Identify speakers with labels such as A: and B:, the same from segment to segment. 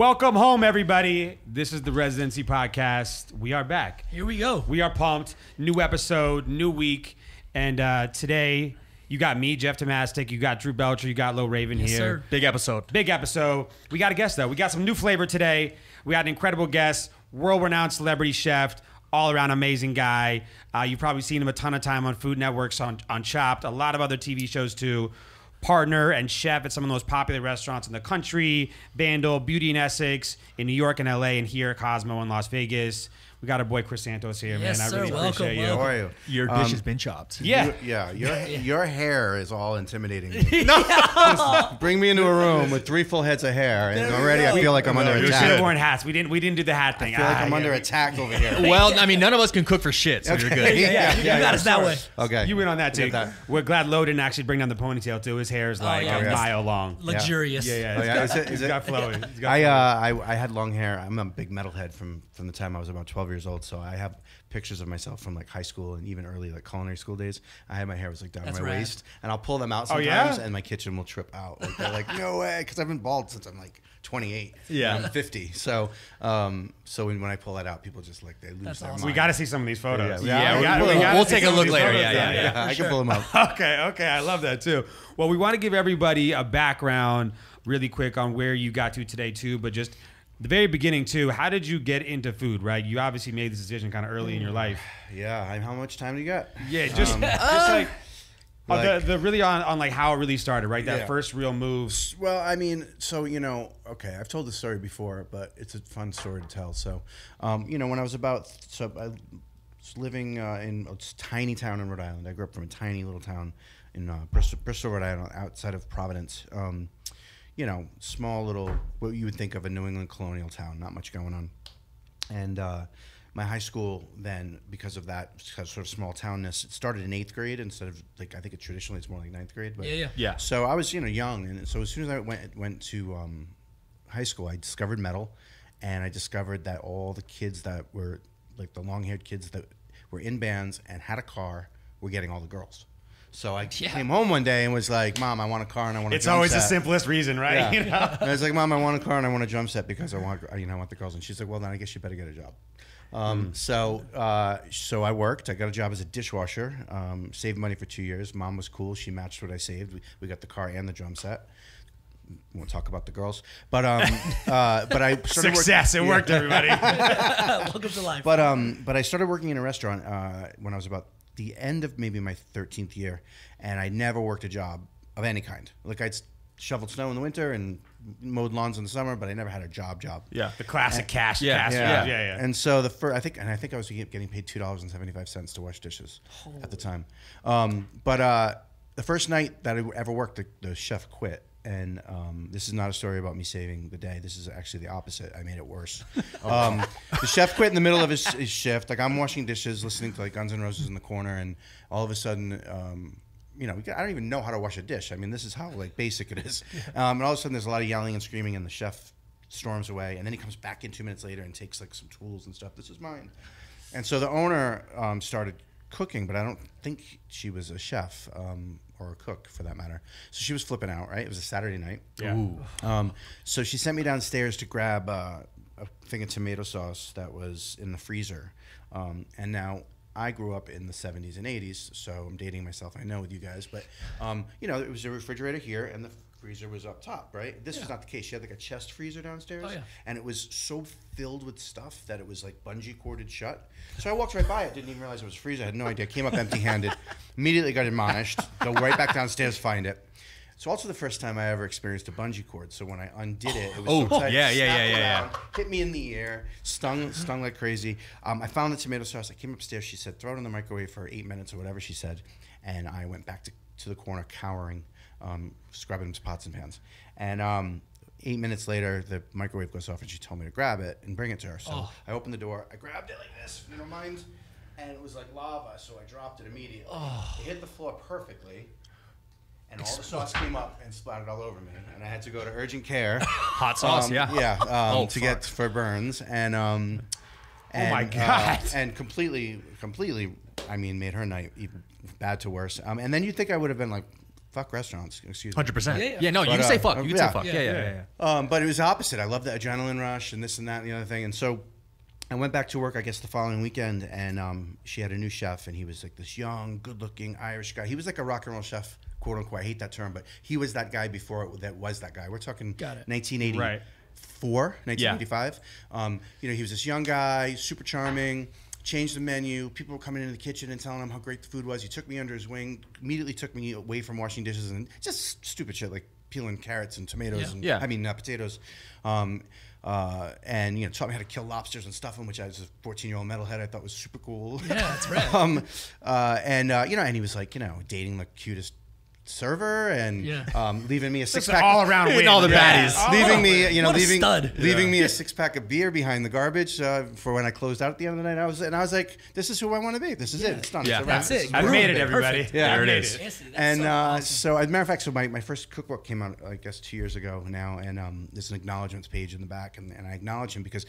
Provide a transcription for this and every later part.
A: Welcome home, everybody. This is the Residency Podcast. We are back.
B: Here we go.
A: We are pumped. New episode, new week. And uh, today, you got me, Jeff Tomastic. You got Drew Belcher. You got Low Raven
B: Yes,
A: here.
B: sir.
C: Big episode.
A: Big episode. We got a guest, though. We got some new flavor today. We got an incredible guest, world renowned celebrity chef, all around amazing guy. Uh, you've probably seen him a ton of time on Food Networks, on, on Chopped, a lot of other TV shows too. Partner and chef at some of the most popular restaurants in the country Vandal, Beauty and Essex in New York and LA, and here at Cosmo in Las Vegas. We got our boy Chris Santos here,
B: Yes,
A: man. I
B: sir.
A: really
B: Welcome,
A: appreciate you.
D: How are you?
C: Your dish
D: Um,
C: has been chopped.
A: Yeah.
D: You- yeah, your your hair is all intimidating. Me. Bring me into a room with three full heads of hair, and
B: There
D: already I feel like I'm under attack.
A: You should have
D: attack.
A: worn hats. We didn't. We didn't do the hat thing.
D: I feel like
A: Ah,
D: I'm
A: yeah.
D: under attack over here.
C: Well, I mean, none of us can cook for shit, so you're good.
D: Yeah, yeah,
B: you
D: yeah,
B: got
D: yeah,
B: us that way.
D: Okay,
A: You went on that too.
D: that.
A: We're glad Lo didn't actually bring down the ponytail too. His hair is like
B: yeah.
A: a
D: Oh,
A: mile long.
B: Luxurious.
A: Yeah, yeah.
D: Oh, yeah?
A: got,
D: Is it- is
A: it's
D: it-
A: got flowy. It's got
D: I,
A: flowy.
D: uh, I I had long hair. I'm a big metalhead from from the time I was about 12 years old. So I have pictures of myself from like high school and even early like culinary school days. I had my hair was like down
B: That's
D: my
B: rad.
D: waist, and I'll pull them out
A: Oh,
D: sometimes,
A: yeah?
D: and my kitchen will trip out. Like they're like, no way, because I've been bald since I'm like 28.
C: Yeah.
D: I'm 50. So um, so when, when I pull that out, people just like they lose
B: That's
D: their
B: awesome.
A: we got to see some of these photos.
D: Yeah,
C: Yeah,
A: we
C: we-
A: gotta-
C: we'll-
A: we gotta
C: we'll take a look later.
A: photos.
C: Yeah, yeah,
D: Yeah, I
B: sure.
D: can pull them up.
A: Okay, okay. I love that too. Well, we want to give everybody a background really quick on where you got to today too, but just the very beginning too. How did you get into food? Right, you obviously made this decision kind of early in your life.
D: Yeah, and how much time do you got?
A: Yeah, just, just like, uh,
D: like-
A: the, the really on, on like how it really started. Right, that
D: Yeah.
A: first real move.
D: Well, I mean, so you know, okay, I've told this story before, but it's a fun story to tell. So, um, you know, when I was about, so I was living uh, in a tiny town in Rhode Island. I grew up from a tiny little town in uh, Bristol, Bristol, Rhode Island, outside of Providence. Um, you know, small little, what you would think of a New England colonial town, not much going on. And uh, my high school then, because of that sort of small townness, it started in eighth grade instead of like I think it traditionally it's more like ninth grade. But
B: Yeah, yeah.
C: Yeah.
D: so I was, you know, young, and so as soon as I went went to um, high school, I discovered metal, and I discovered that all the kids that were like the long haired kids that were in bands and had a car were getting all the girls. So I
B: Yeah.
D: came home one day and was like, "Mom, I want a car and I want a drum set.
A: It's
D: drum
A: always the simplest reason, right?
D: Yeah.
A: You know?
D: I was like, "Mom, I want a car and I want a drum set because I want, you know, I want the girls." And she's like, "Well, then I guess you better get a job." Um, So, uh, so I worked. I got a job as a dishwasher. Um, saved money for two years. Mom was cool. She matched what I saved. We, we got the car and the drum set. Won't talk about the girls, but um, uh, but I started work-
A: Success. It worked, everybody.
B: Welcome to life.
D: but um, but I started working in a restaurant uh, when I was about the end of maybe my 13th year, and I never worked a job of any kind. Like I'd shoveled snow in the winter and mowed lawns in the summer, but I never had a job job.
C: Yeah.
A: the classic cash.
C: Yeah,
A: cash
C: yeah.
A: yeah, yeah, yeah.
D: And so the first, I think, and I think I was getting paid two dollars and seventy five cents to wash dishes at the time. Um, but uh, the first night that I ever worked, the, the chef quit. And um, this is not a story about me saving the day. This is actually the opposite. I made it worse. Um, the chef quit in the middle of his, his shift. Like I'm washing dishes, listening to like Guns N' Roses in the corner, and all of a sudden, um, you know, I don't even know how to wash a dish. I mean, this is how like basic it is. Um, and all of a sudden, there's a lot of yelling and screaming, and the chef storms away, and then he comes back in two minutes later and takes like some tools and stuff. This is mine. And so the owner um, started cooking, but I don't think she was a chef um, or a cook for that matter. So she was flipping out, right? It was a Saturday night.
A: Yeah.
D: Um, so she sent me downstairs to grab uh, a thing of tomato sauce that was in the freezer. Um, and now I grew up in the 70s and 80s, so I'm dating myself, I know, with you guys. But, um, you know, it was a refrigerator here and the freezer was up top, right? This was not the case. She had like a chest freezer downstairs.
B: Oh, yeah.
D: And it was so filled with stuff that it was like bungee corded shut. So I walked right by it, didn't even realize it was a freezer. I had no idea. Came up empty handed. Immediately got admonished. Go right back downstairs, find it. It's also the first time I ever experienced a bungee cord. So when I undid it, it was
C: Oh,
D: so tight.
C: yeah, yeah, yeah, yeah, yeah.
D: Hit me in the ear, stung, stung like crazy. Um, I found the tomato sauce. I came upstairs. She said, "Throw it in the microwave for eight minutes or whatever." She said, and I went back to, to the corner, cowering, um, scrubbing pots and pans. And um, eight minutes later, the microwave goes off, and she told me to grab it and bring it to her. So
B: Oh.
D: I opened the door. I grabbed it like this, you mind, and it was like lava. So I dropped it immediately.
B: Oh.
D: It hit the floor perfectly. And all the sauce came up and splattered all over me, and I had to go to urgent care.
C: Hot sauce,
D: Um,
C: yeah.
D: yeah, um,
C: Oh,
D: to get for burns, and um, and,
A: my
D: uh,
A: God.
D: and completely, completely, I mean, made her night even bad to worse. Um, and then you think I would have been like fuck restaurants. Excuse me.
C: Hundred percent.
B: Yeah, yeah.
C: Yeah, no, you
D: But,
C: can say
D: uh,
C: fuck. You can
D: yeah.
C: say fuck. Yeah, yeah, yeah. yeah.
D: Um, but it was opposite. I love the adrenaline rush and this and that and the other thing. And so I went back to work, I guess, the following weekend, and um, she had a new chef, and he was like this young, good-looking Irish guy. He was like a rock and roll chef, quote unquote. I hate that term, but he was that guy before it, that was that guy. We're talking
B: Got it.
D: 1984, 1985. Um, you know, he was this young guy, super charming. Changed the menu. People were coming into the kitchen and telling him how great the food was. He took me under his wing. Immediately took me away from washing dishes and just stupid shit like peeling carrots and tomatoes
B: Yeah.
D: and
C: Yeah.
D: I mean not potatoes. Um, uh, and you know taught me how to kill lobsters and stuff them, which I was a 14 year old metalhead I thought was super cool.
B: Yeah, that's right.
D: um, uh, and uh, you know, and he was like, you know, dating the cutest server and
B: Yeah.
D: um, leaving me a six pack.
A: all around
C: And
A: win.
C: all the
A: Yeah.
C: baddies.
A: All
D: leaving me, you know, leaving
B: stud.
D: leaving me a six pack of beer behind the garbage uh, for when I closed out at the end of the night. I was and I was like, this is who I want to be. This is it. It's done.
C: Yeah.
D: It's.
B: That's
D: This
B: it.
D: is
A: I've made it, everybody.
B: Perfect.
D: Yeah.
C: There it
A: I've
C: is.
A: made
B: Anthony, that's
D: And
B: so
D: uh,
B: awesome.
D: so, as a matter of fact, so my, my first cookbook came out, I guess, two years ago now, and um, there's an acknowledgments page in the back, and, and I acknowledge him because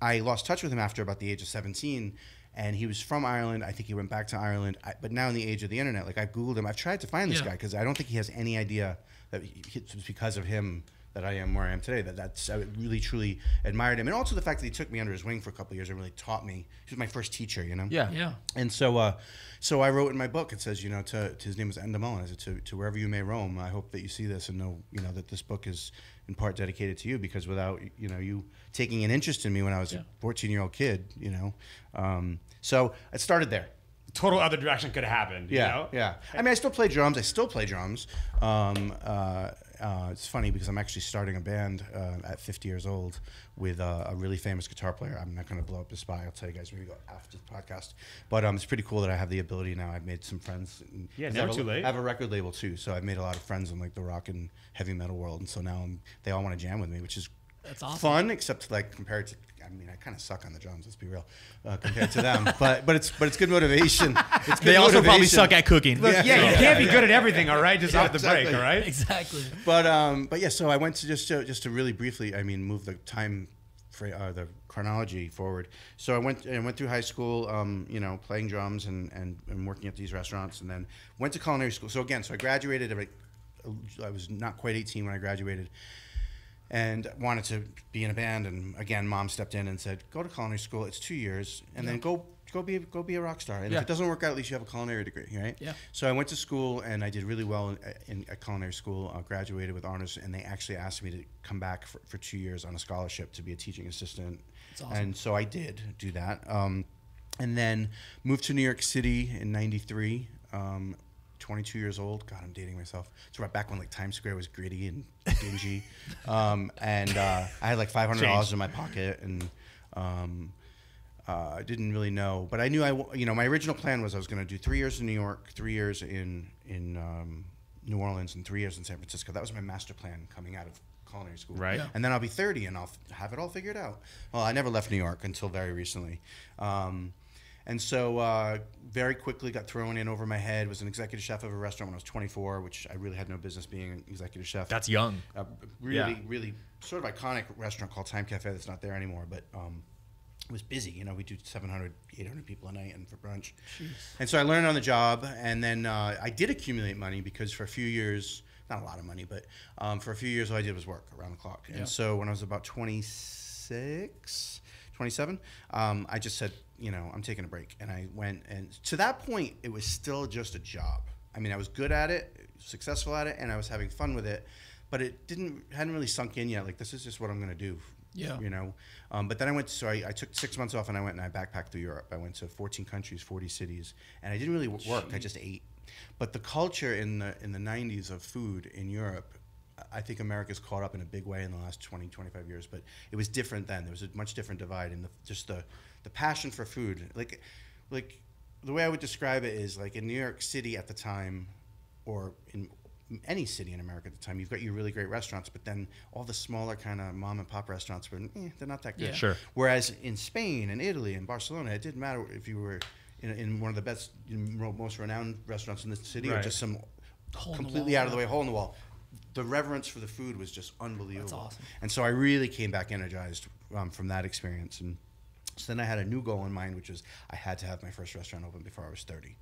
D: I lost touch with him after about the age of 17, and he was from Ireland. I think he went back to Ireland, I, but now in the age of the internet, like I've googled him, I've tried to find this
B: Yeah.
D: guy because I don't think he has any idea that he, it's because of him that I am where I am today. That that's I really truly admired him, and also the fact that he took me under his wing for a couple of years and really taught me. He was my first teacher, you know.
C: Yeah.
B: yeah.
D: And so, uh, so I wrote in my book. It says, you know, to, to his name was Endemol. I said, to, to wherever you may roam. I hope that you see this and know, you know, that this book is in part dedicated to you because without, you know, you taking an interest in me when I was
B: Yeah.
D: a 14 year old kid, you know, um, so it started there.
A: Total other direction could have happened. you
D: Yeah,
A: know?
D: yeah. I mean, I still play drums. I still play drums. Um, uh, uh, it's funny because I'm actually starting a band uh, at 50 years old with uh, a really famous guitar player. I'm not going to blow up the spy. I'll tell you guys maybe go after the podcast. But um, it's pretty cool that I have the ability now. I've made some friends. and-
A: Yeah,
D: 'cause
A: never
D: I have a-
A: too late.
D: I have a record label too, so I've made a lot of friends in like the rock and heavy metal world, and so now I'm, they all want to jam with me, which is
B: That's awesome.
D: fun. Except like compared to, I mean, I kind of suck on the drums. Let's be real, uh, compared to them. but but it's but it's good motivation. It's good
C: They also probably suck at cooking.
A: Look, yeah,
D: Yeah.
A: you can't be good at everything, all right? Just
D: Yeah,
A: off the break, all right?
B: Exactly.
D: But um, but yeah, so I went to just to, just to really briefly, I mean, move the time, for, uh, the chronology forward. So I went I went through high school, um, you know, playing drums and, and and working at these restaurants, and then went to culinary school. So again, so I graduated. I was not quite 18 when I graduated. And wanted to be in a band, and again, mom stepped in and said, "Go to culinary school. It's two years, and then go go be go be a rock star. And
C: Yeah.
D: if it doesn't work out, at least you have a culinary degree, right?"
B: Yeah.
D: So I went to school and I did really well in, in at culinary school. Uh, graduated with honors, and they actually asked me to come back for, for two years on a scholarship to be a teaching assistant.
B: That's awesome.
D: And so I did do that, um, and then moved to New York City in '93. Um, 22 years old. God, I'm dating myself. It's right back when like Times Square was gritty and dingy, um, and uh, I had like $500 in my pocket, and um, uh, I didn't really know, but I knew I, you know, my original plan was I was going to do three years in New York, three years in in um, New Orleans, and three years in San Francisco. That was my master plan coming out of culinary school.
A: Right.
B: Yeah.
D: And then I'll be 30 and I'll f- have it all figured out. Well, I never left New York until very recently. Um, and so uh, very quickly got thrown in over my head. Was an executive chef of a restaurant when I was 24, which I really had no business being an executive chef
C: That's young.
D: a really,
C: Yeah.
D: really sort of iconic restaurant called Time Cafe that's not there anymore, but um, it was busy. You know, we do 700, 800 people a night and for brunch. Jeez. And so I learned on the job, and then uh, I did accumulate money because for a few years, not a lot of money, but um, for a few years, all I did was work around the clock.
B: Yeah.
D: And so when I was about 26, 27, um, I just said, you know, I'm taking a break. And I went, and to that point, it was still just a job. I mean, I was good at it, successful at it, and I was having fun with it, but it didn't hadn't really sunk in yet. Like this is just what I'm gonna do.
B: Yeah.
D: You know, um, but then I went. So I, I took six months off, and I went and I backpacked through Europe. I went to 14 countries, 40 cities, and I didn't really work. I just ate. But the culture in the in the 90s of food in Europe. I think America's caught up in a big way in the last 20, 25 years, but it was different then. There was a much different divide in the just the, the passion for food. Like, like the way I would describe it is like in New York City at the time, or in any city in America at the time, you've got your really great restaurants, but then all the smaller kind of mom and pop restaurants were eh, they're not that good.
B: Yeah.
C: Sure.
D: Whereas in Spain and Italy and Barcelona, it didn't matter if you were in, in one of the best, most renowned restaurants in the city, or just some
B: Hole
D: completely
B: wall,
D: out of the way hole in the wall. The reverence for the food was just unbelievable.
B: awesome.
D: And so I really came back energized um, from that experience. And so then I had a new goal in mind, which was I had to have my first restaurant open before I was 30.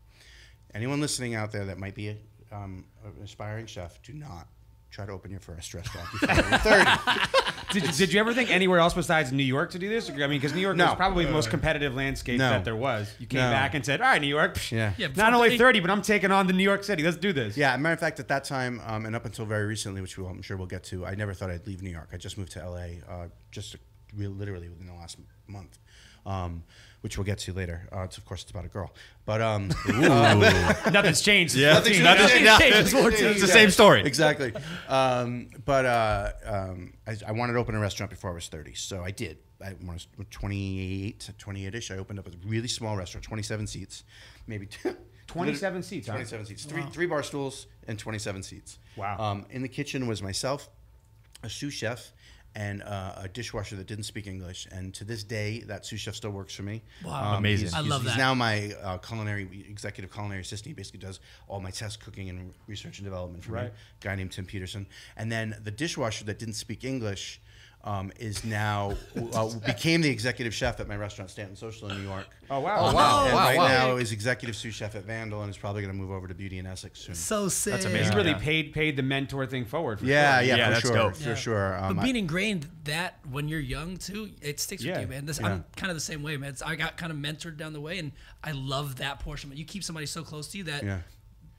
D: Anyone listening out there that might be um, an aspiring chef, do not try to open your first restaurant before you're 30.
A: Did you, did you ever think anywhere else besides New York to do this? I mean, because New York
D: No.
A: was probably the most competitive landscape
D: No.
A: that there was. You came
D: No.
A: back and said, "All right, New York, psh,
D: Yeah.
B: Yeah,
A: not only
B: 30
A: 30, but I'm taking on the New York City. Let's do this."
D: Yeah, matter of fact, at that time, um, and up until very recently, which we'll, I'm sure we'll get to, I never thought I'd leave New York. I just moved to LA, uh, just re- literally within the last month, um, which we'll get to later. Uh, it's of course it's about a girl, but um,
A: Nothing's changed.
C: Yeah,
A: Nothing's
C: nothing's-
A: nothing's
C: no,
A: changed.
C: it's- it's the same story.
D: exactly. Um, but uh, um, I, I wanted to open a restaurant before I was 30, so I did. I was 28, 28ish. I opened up a really small restaurant, 27 seats, maybe. Two,
A: 27 seats, huh?
D: 27 seats. Three, three bar stools and 27 seats.
A: Wow.
D: Um, in the kitchen was myself, a sous chef, and uh, a dishwasher that didn't speak English. And to this day, that sous chef still works for me.
B: Wow.
C: Amazing.
D: He's,
B: I
D: he's-
B: love
D: he's now my uh, culinary executive culinary assistant. He basically does all my test cooking and research and development for me.
A: Right.
D: Guy named Tim Peterson. And then the dishwasher that didn't speak English. Um, is now uh, became the executive chef at my restaurant Stanton Social in New York.
A: Oh wow!
C: Oh, wow.
D: And
C: wow,
D: right
C: wow.
D: now is executive sous chef at Vandal and is probably going to move over to Beauty in Essex soon.
B: So sick.
C: That's
A: You
C: amazing.
A: really
C: Yeah.
A: paid paid the mentor thing forward. For
D: yeah,
A: sure.
D: yeah,
C: Yeah,
D: for
C: that's
D: sure,
C: dope.
D: for
B: Yeah.
D: sure. Um,
B: but being ingrained that when you're young too, it sticks
A: Yeah.
B: with you, man. This,
D: Yeah.
B: I'm kind of the same way, man. It's, I got kind of mentored down the way, and I love that portion. But You keep somebody so close to you that
D: Yeah.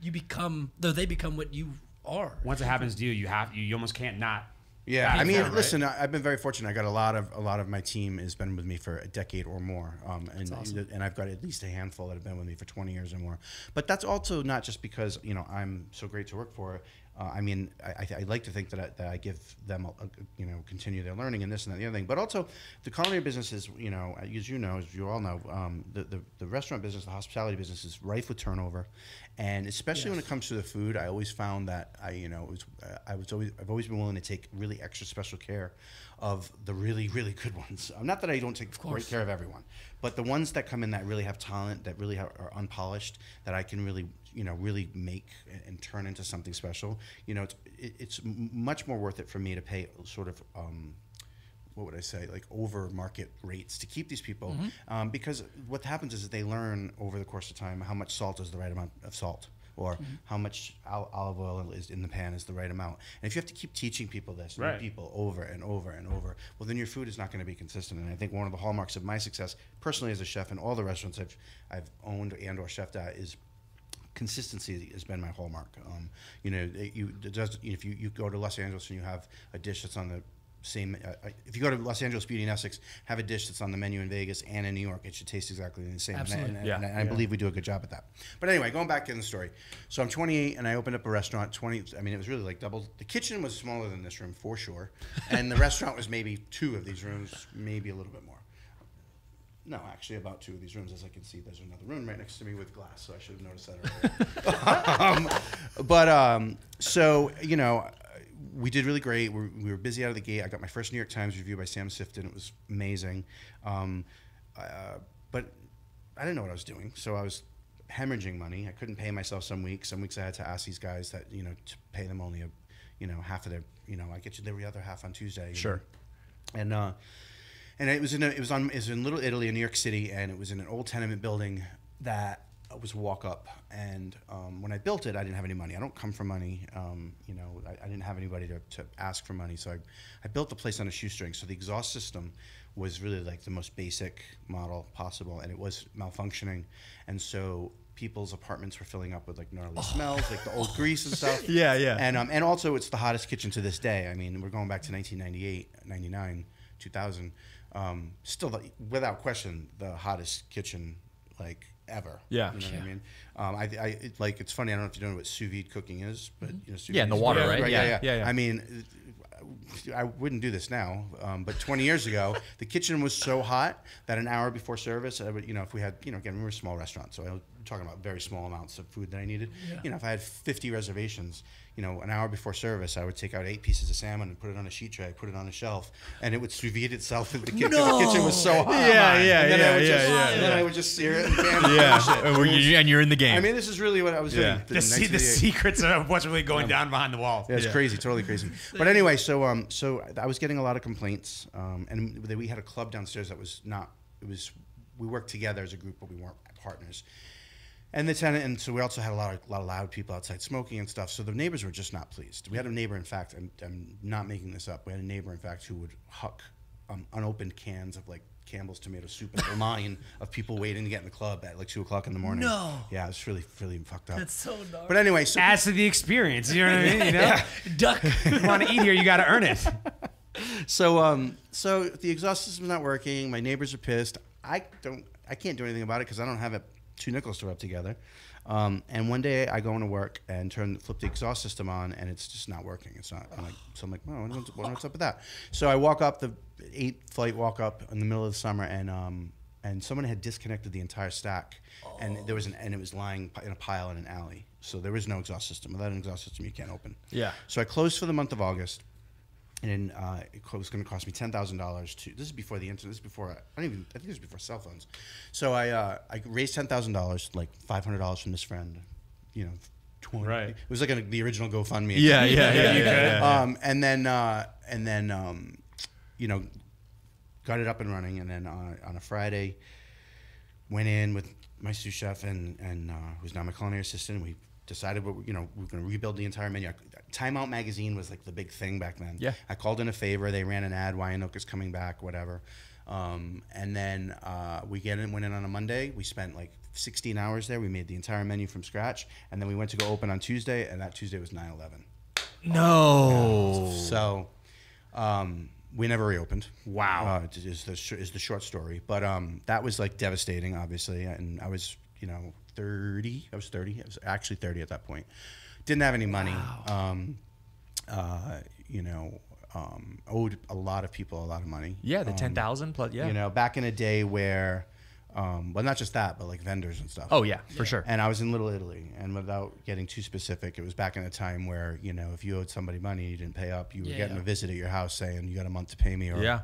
B: you become, though they become what you are.
A: Once it happens to you, you have you, you almost can't not.
D: Yeah, I mean,
A: down,
D: listen, I, I've been very fortunate. I got a lot of a lot of my team has been with me for a decade or more, um, and
B: awesome.
D: and I've got at least a handful that have been with me for 20 years or more. But that's also not just because you know I'm so great to work for. Uh, I mean, I, I, I like to think that I, that I give them, a, a, you know, continue their learning and this and that, and the other thing. But also, the culinary business is, you know, as you know, as you all know, um, the, the the restaurant business, the hospitality business is rife with turnover, and especially when it comes to the food, I always found that I, you know, it was uh, I was always I've always been willing to take really extra special care of the really really good ones. Uh, Not that I don't take great care of everyone, but the ones that come in that really have talent, that really are unpolished, that I can really you know really make and, and turn into something special. You know, it's it's much more worth it for me to pay sort of. Um, what would I say, like over market rates to keep these people, um, because what happens is that they learn over the course of time how much salt is the right amount of salt, or how much ol- olive oil is in the pan is the right amount. And if you have to keep teaching people this,
A: Right.
D: people over and over and over, well, then your food is not going to be consistent. And I think one of the hallmarks of my success, personally as a chef, in all the restaurants I've I've owned and or chefed at, is consistency has been my hallmark. Um, you know, it, you it does if you, you go to Los Angeles and you have a dish that's on the same. Uh, uh, if you go to Los Angeles Beauty in Essex, have a dish that's on the menu in Vegas and in New York, it should taste exactly the same. I-
B: Absolutely.
D: And, I-
C: Yeah.
D: and I, and I believe we do a good job at that. But anyway, going back to the story. So I'm 28 and I opened up a restaurant. 20. I mean, it was really like double. The kitchen was smaller than this room for sure, and the restaurant was maybe two of these rooms, maybe a little bit more. No, actually, about two of these rooms. As I can see, there's another room right next to me with glass, so I should have noticed that earlier. um, but um, so you know, we did really great. We, we were busy out of the gate. I got my first New York Times review by Sam Sifton. It was amazing. Um, uh, but I didn't know what I was doing, so I was hemorrhaging money. I couldn't pay myself some weeks. Some weeks I had to ask these guys that you know to pay them only a, you know, half of their, you know, I get you the other half on Tuesday.
C: Sure.
D: And uh, and it was in a, it was on it was in Little Italy in New York City, and it was in an old tenement building that was walk up. And um, when I built it, I didn't have any money. I don't come from money. Um, you know, I, I didn't have anybody to, to ask for money, so I, I built the place on a shoestring. So the exhaust system was really like the most basic model possible, and it was malfunctioning, and so. People's apartments were filling up with like gnarly smells, like the old grease and stuff.
C: Yeah, yeah.
D: And um, and also it's the hottest kitchen to this day. I mean, we're going back to 1998, 99, 2000. Um, still, the, without question, the hottest kitchen like ever.
C: Yeah.
D: you know what I mean. Um, I, I it, like it's funny. I don't know if you know what sous vide cooking is, but you know, sous
C: Yeah, in the water,
A: Yeah,
C: right?
D: yeah,
C: Yeah,
D: yeah,
C: yeah, yeah.
D: I mean, I wouldn't do this now, um, but 20 years ago, the kitchen was so hot that an hour before service, I would, you know, if we had, you know, again, we were a small restaurant, so I was talking about very small amounts of food that I needed. You know, if I had 50 reservations, you know, an hour before service, I would take out eight pieces of salmon and put it on a sheet tray, put it on a shelf, and it would sous vide itself in the kitchen.
B: No.
D: The kitchen was so hot.
C: Yeah, yeah,
D: and then I
C: yeah,
D: would
C: yeah,
D: just,
C: yeah,
D: And then
C: yeah.
D: I would just sear it and pan it
C: Yeah,
D: it.
C: and, we're- you- and you're in the game.
D: I mean, this is really what I was
C: Yeah.
D: doing.
A: The, se- the secrets of what's really going down behind the walls.
D: Yeah, it's
C: Yeah.
D: crazy, totally crazy. But anyway, so um, so I was getting a lot of complaints, um, and we had a club downstairs that was not. It was we worked together as a group, but we weren't partners. And the tenant, and so we also had a lot of lot of loud people outside smoking and stuff. So the neighbors were just not pleased. We had a neighbor, in fact, I'm, I'm not making this up. We had a neighbor, in fact, who would huck um, unopened cans of like Campbell's tomato soup at the line of people waiting to get in the club at like two o'clock in the morning.
B: No.
D: Yeah, it's really really fucked up.
B: That's so dark.
D: but anyway, so
A: Adds to the experience. You know what I mean? You know,
B: Duck.
A: you want to eat here, you got to earn it.
D: So um so the exhaust system's not working. My neighbors are pissed. I don't I can't do anything about it because I don't have it, two nickels to rub together. Um, and one day I go into work and turn flip the exhaust system on and it's just not working. It's not. I'm like, so I'm like, oh, what's, what's up with that? So I walk up the eight flight walk up in the middle of the summer and um and someone had disconnected the entire stack and there was an and it was lying in a pile in an alley. So there was no exhaust system. Without an exhaust system, you can't open.
C: Yeah.
D: So I closed for the month of August and uh, it was going to cost me ten thousand dollars to. This is before the internet. This is before I don't even. I think this was before cell phones. So I uh, I raised ten thousand dollars, like five hundred dollars from this friend. You know, 20,
C: Right.
D: It was like a, the original GoFundMe.
C: Yeah, yeah, yeah,
A: you
C: yeah, yeah.
D: Um, and then uh, and then um, you know, got it up and running, and then uh, on a Friday, went in with my sous chef and and uh, who's now my culinary assistant. We decided what we- you know we are going to rebuild the entire menu. Time Out magazine was like the big thing back then.
C: Yeah.
D: I called in a favor. They ran an ad. Wyandotte is coming back. Whatever. Um, and then uh, we get in, went in on a Monday. We spent like 16 hours there. We made the entire menu from scratch, and then we went to go open on Tuesday, and that Tuesday was 9/11.
C: No.
D: So, um, we never reopened.
A: Wow.
D: uh, is the sh- is the short story, but um, that was like devastating, obviously. And I was, you know, thirty. I was thirty. I was actually thirty at that point. Didn't have any money. Um, uh, you know, um, owed a lot of people a lot of money.
C: Yeah, the
D: Um,
C: ten thousand plus. Yeah.
D: You know, back in a day where, um, well, not just that, but like vendors and stuff.
C: Oh yeah, for sure.
D: And I was in Little Italy, and without getting too specific, it was back in a time where you know if you owed somebody money, you didn't pay up, you were
B: Yeah,
D: getting
B: yeah.
D: a visit at your house saying you got a month to pay me, or
C: Yeah.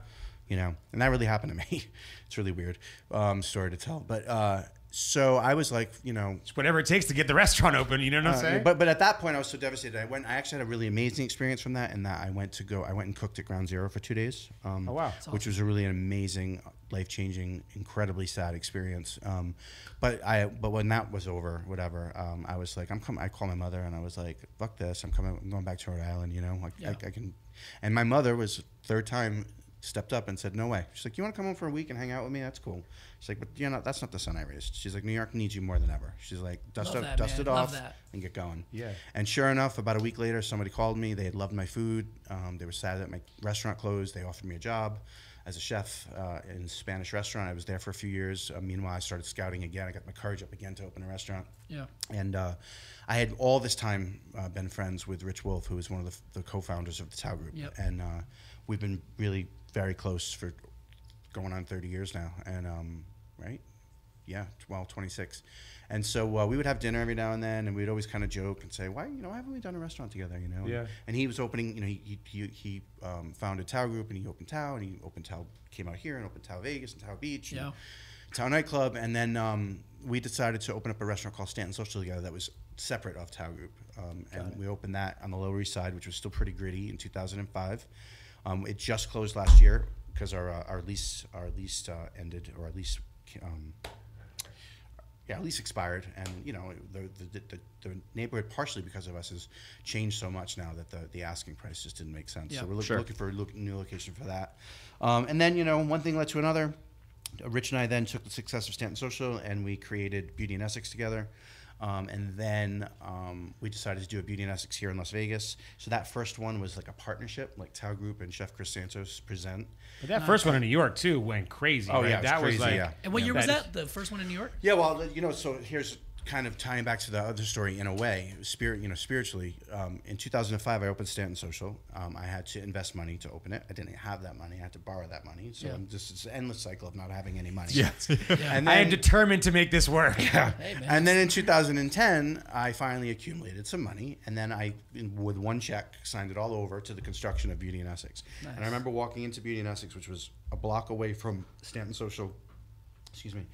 D: you know, and that really happened to me. it's really weird um, story to tell, but uh, so I was like, you know,
A: It's whatever it takes to get the restaurant open. You know what I'm
D: uh,
A: saying?
D: but but at that point I was so devastated. I went. I actually had a really amazing experience from that, and that I went to go. I went and cooked at Ground Zero for two days. Um,
A: Oh, wow.
D: Which was a really an amazing, life changing, incredibly sad experience. Um, but I but when that was over, whatever, um, I was like, I'm coming. I called my mother and I was like, fuck this. I'm coming. I'm going back to Rhode Island. You know, I,
B: Yeah.
D: I, I can. And my mother was third time stepped up and said, "No way." She's like, "You want to come home for a week and hang out with me? That's cool." She's like, "But you're not. That's not the son I raised." She's like, "New York needs you more than ever." She's like, "Dust
B: Love
D: it,
B: that,
D: dust
B: man.
D: it
B: Love
D: off
B: that.
D: and get going."
A: Yeah.
D: And sure enough, about a week later, somebody called me. They had loved my food. Um, they were sad that my restaurant closed. They offered me a job as a chef uh, in a Spanish restaurant. I was there for a few years. Uh, meanwhile, I started scouting again. I got my courage up again to open a restaurant.
B: Yeah.
D: And uh, I had all this time uh, been friends with Rich Wolf, who is one of the, the co-founders of the Tao Group,
B: Yep.
D: and uh, we've been really very close for going on 30 years now. And um, right, yeah, well, 26. And so uh, we would have dinner every now and then, and we'd always kind of joke and say, "Why, you know, why haven't we done a restaurant together?" You know.
A: Yeah.
D: And he was opening, you know, he he, he, he um, founded Tao Group, and he opened Tao, and he opened Tao, came out here and opened Tao Vegas and Tao Beach. and
B: Yeah.
D: Tao nightclub, and then um, we decided to open up a restaurant called Stanton Social together that was separate of Tao Group, um, and we opened that on the Lower East Side, which was still pretty gritty in 2005. Um, it just closed last year because our uh, our lease our lease uh, ended, or our lease. Um, yeah, lease expired, and you know the, the, the, the neighborhood, partially because of us, has changed so much now that the, the asking price just didn't make sense.
B: Yeah.
D: So we're look,
C: Sure.
D: looking for a look, new location for that. Um, and then you know one thing led to another. Rich and I then took the success of Stanton Social and we created Beauty and Essex together. Um, and then um, we decided to do a Beauty and Essex here in Las Vegas. So that first one was like a partnership, like Tao Group and Chef Chris Santos present.
A: But that first one in New York too went crazy.
D: Oh,
A: right?
D: yeah, it was
A: that
D: crazy,
A: was like.
D: yeah.
B: And what
A: Yeah,
B: year was
A: that?
B: The first one in New York?
D: Yeah, well, you know, so here's kind of tying back to the other story in a way, spirit, you know, spiritually. Um, in 2005, I opened Stanton Social. Um, I had to invest money to open it. I didn't have that money. I had to borrow that money. So
B: Yeah.
D: I'm just it's an endless cycle of not having any money.
C: Yeah.
D: And
A: I am determined to make this work.
B: Hey, man.
D: and then in 2010, I finally accumulated some money, and then I, in- with one check, signed it all over to the construction of Beauty and Essex. And I remember walking into Beauty and Essex, which was a block away from Stanton Social excuse me,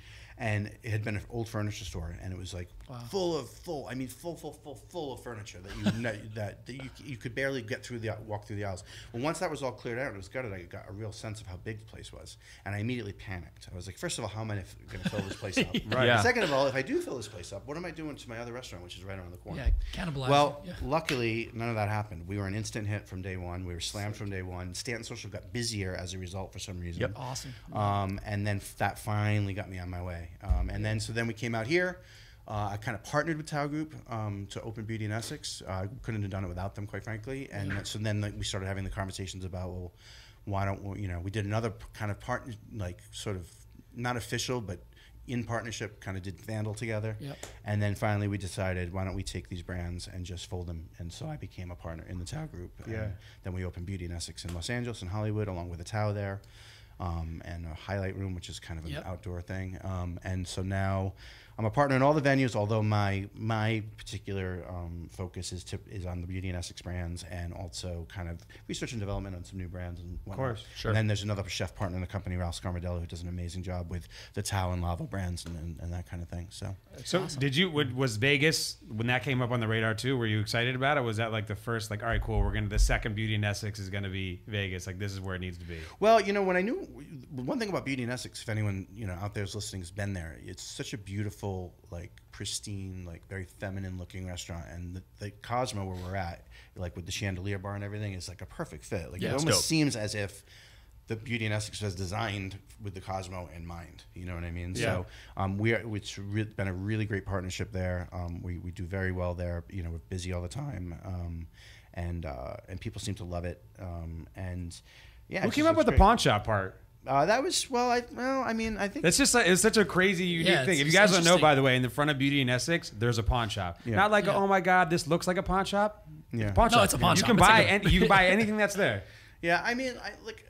D: and it had been an old furniture store, and it was like full of full. I mean, full, full, full, full of furniture that you ne- that, that you, you could barely get through the walk through the aisles. Well, once that was all cleared out, and it was gutted. I got a real sense of how big the place was, and I immediately panicked. I was like, first of all, how am I going to fill this place up?
C: Right. Yeah.
D: Second of all, if I do fill this place up, what am I doing to my other restaurant, which is right around the corner?
B: Yeah, cannibalizing.
D: Well,
B: yeah.
D: luckily, none of that happened. We were an instant hit from day one. We were slammed from day one. Stanton Social got busier as a result for some reason.
C: Yep.
B: Awesome.
D: Um, and then f- that finally got me on my way. Um, and then so then we came out here. Uh, I kind of partnered with Tao Group um, to open Beauty in Essex. Uh, I couldn't have done it without them, quite frankly. And so then like, we started having the conversations about, well, why don't we, you know, we did another kind of part, like sort of not official, but in partnership, kind of did Vandal together.
B: Yep.
D: And then finally we decided, why don't we take these brands and just fold them? And so I became a partner in the Tao Group.
A: Yeah.
D: Then we opened Beauty in Essex in Los Angeles and Hollywood, along with a Tao there, um, and a highlight room, which is kind of an
B: Yep.
D: outdoor thing. Um, and so now I'm a partner in all the venues, although my my particular um, focus is to, is on the Beauty and Essex brands and also kind of research and development on some new brands and whatnot.
A: course,
C: sure.
D: And then there's another chef partner in the company, Ralph Scamardella, who does an amazing job with the Tao and Lava brands and, and, and that kind of thing. So
A: So did you would, was Vegas when that came up on the radar too? Were you excited about it? Was that like the first like all right cool we're gonna the second Beauty in Essex is gonna be Vegas like this is where it needs to be.
D: Well, you know, when I knew one thing about Beauty in Essex, if anyone you know out there is listening has been there, it's such a beautiful, like pristine, like very feminine looking restaurant, and the, the Cosmo where we're at, like with the chandelier bar and everything, is like a perfect fit. Like
C: Yeah,
D: it almost
C: dope.
D: seems as if the Beauty and Essex was designed with the Cosmo in mind. You know what I mean?
A: Yeah.
D: So um, we are, it's re- been a really great partnership there. Um, we, we do very well there. You know, we're busy all the time, um, and uh, and people seem to love it. Um, and yeah,
A: Who came up with
D: it's
A: the pawn shop part?
D: Uh, that was well. I well. I mean, I think
A: That's just like, it's such a crazy unique
B: Yeah,
A: thing. If you guys don't know, by the way, in the front of Beauty in Essex, there's a pawn shop.
D: Yeah.
A: Not like
B: Yeah.
A: oh my god, this looks like a pawn shop.
D: Yeah.
A: pawn
B: No,
A: shop.
B: it's a pawn
A: you
B: shop.
A: Can
B: It's
A: buy
B: like a-
A: any, you can buy anything that's there.
D: yeah. I mean, I like.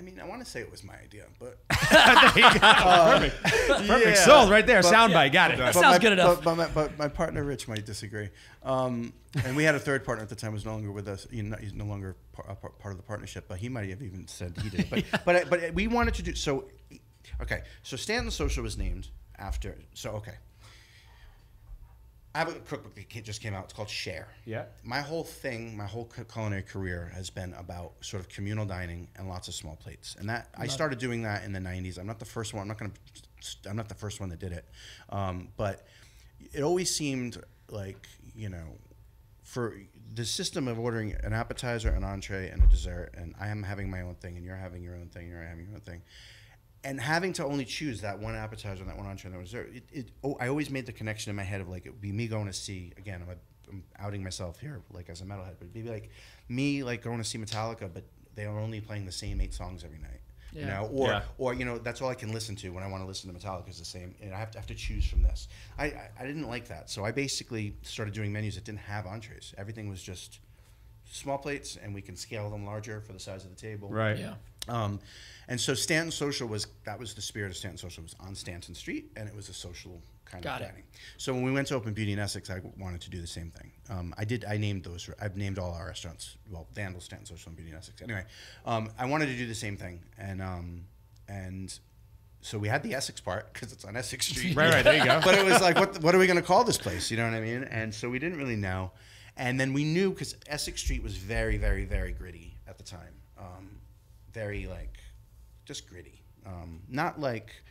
D: I mean, I want to say it was my idea, but
A: Perfect. perfect. Sold right there. Soundbite. Got it.
B: That
D: but
B: sounds
D: my,
B: good enough.
D: But, but, my, but my partner Rich might disagree. Um, and we had a third partner at the time who was no longer with us. You know, he's no longer par, par- part of the partnership, but he might have even said he did. But but but we wanted to do so. Okay, so Stanton Social was named after. So okay, I have a cookbook that just came out. It's called Share.
A: Yeah.
D: My whole thing, my whole culinary career has been about sort of communal dining and lots of small plates. And that I started doing that in the '90s. I'm not the first one. I'm not going to. I'm not the first one that did it. Um, but it always seemed like you know, for the system of ordering an appetizer, an entree, and a dessert, and I am having my own thing, and you're having your own thing, and you're having your own thing and having to only choose that one appetizer and that one entree and that one dessert, it, it, oh, I always made the connection in my head of like it would be me going to see again. I'm, a, I'm outing myself here, like as a metalhead, but it'd be like me like going to see Metallica, but they are only playing the same eight songs every night.
B: Yeah.
D: You know, or
C: Yeah.
D: or you know that's all I can listen to when I want to listen to Metallica is the same, and I have to have to choose from this. I, I I didn't like that, so I basically started doing menus that didn't have entrees. Everything was just small plates, and we can scale them larger for the size of the table.
A: Right.
B: Yeah.
D: Um, and so Stanton Social was that was the spirit of Stanton Social was on Stanton Street, and it was a social kind
B: Got
D: of
B: it.
D: dining. So when we went to open Beauty in Essex, I wanted to do the same thing. Um, I did. I named those. I've named all our restaurants. Well, Vandal, Stanton Social, and Beauty in Essex. Anyway, um, I wanted to do the same thing, and um, and so we had the Essex part because it's on Essex Street.
A: Right, right, there you go.
D: but it was like, what, what are we going to call this place? You know what I mean? And so we didn't really know. And then we knew because Essex Street was very, very, very gritty at the time. Um, very like, just gritty. Um, not like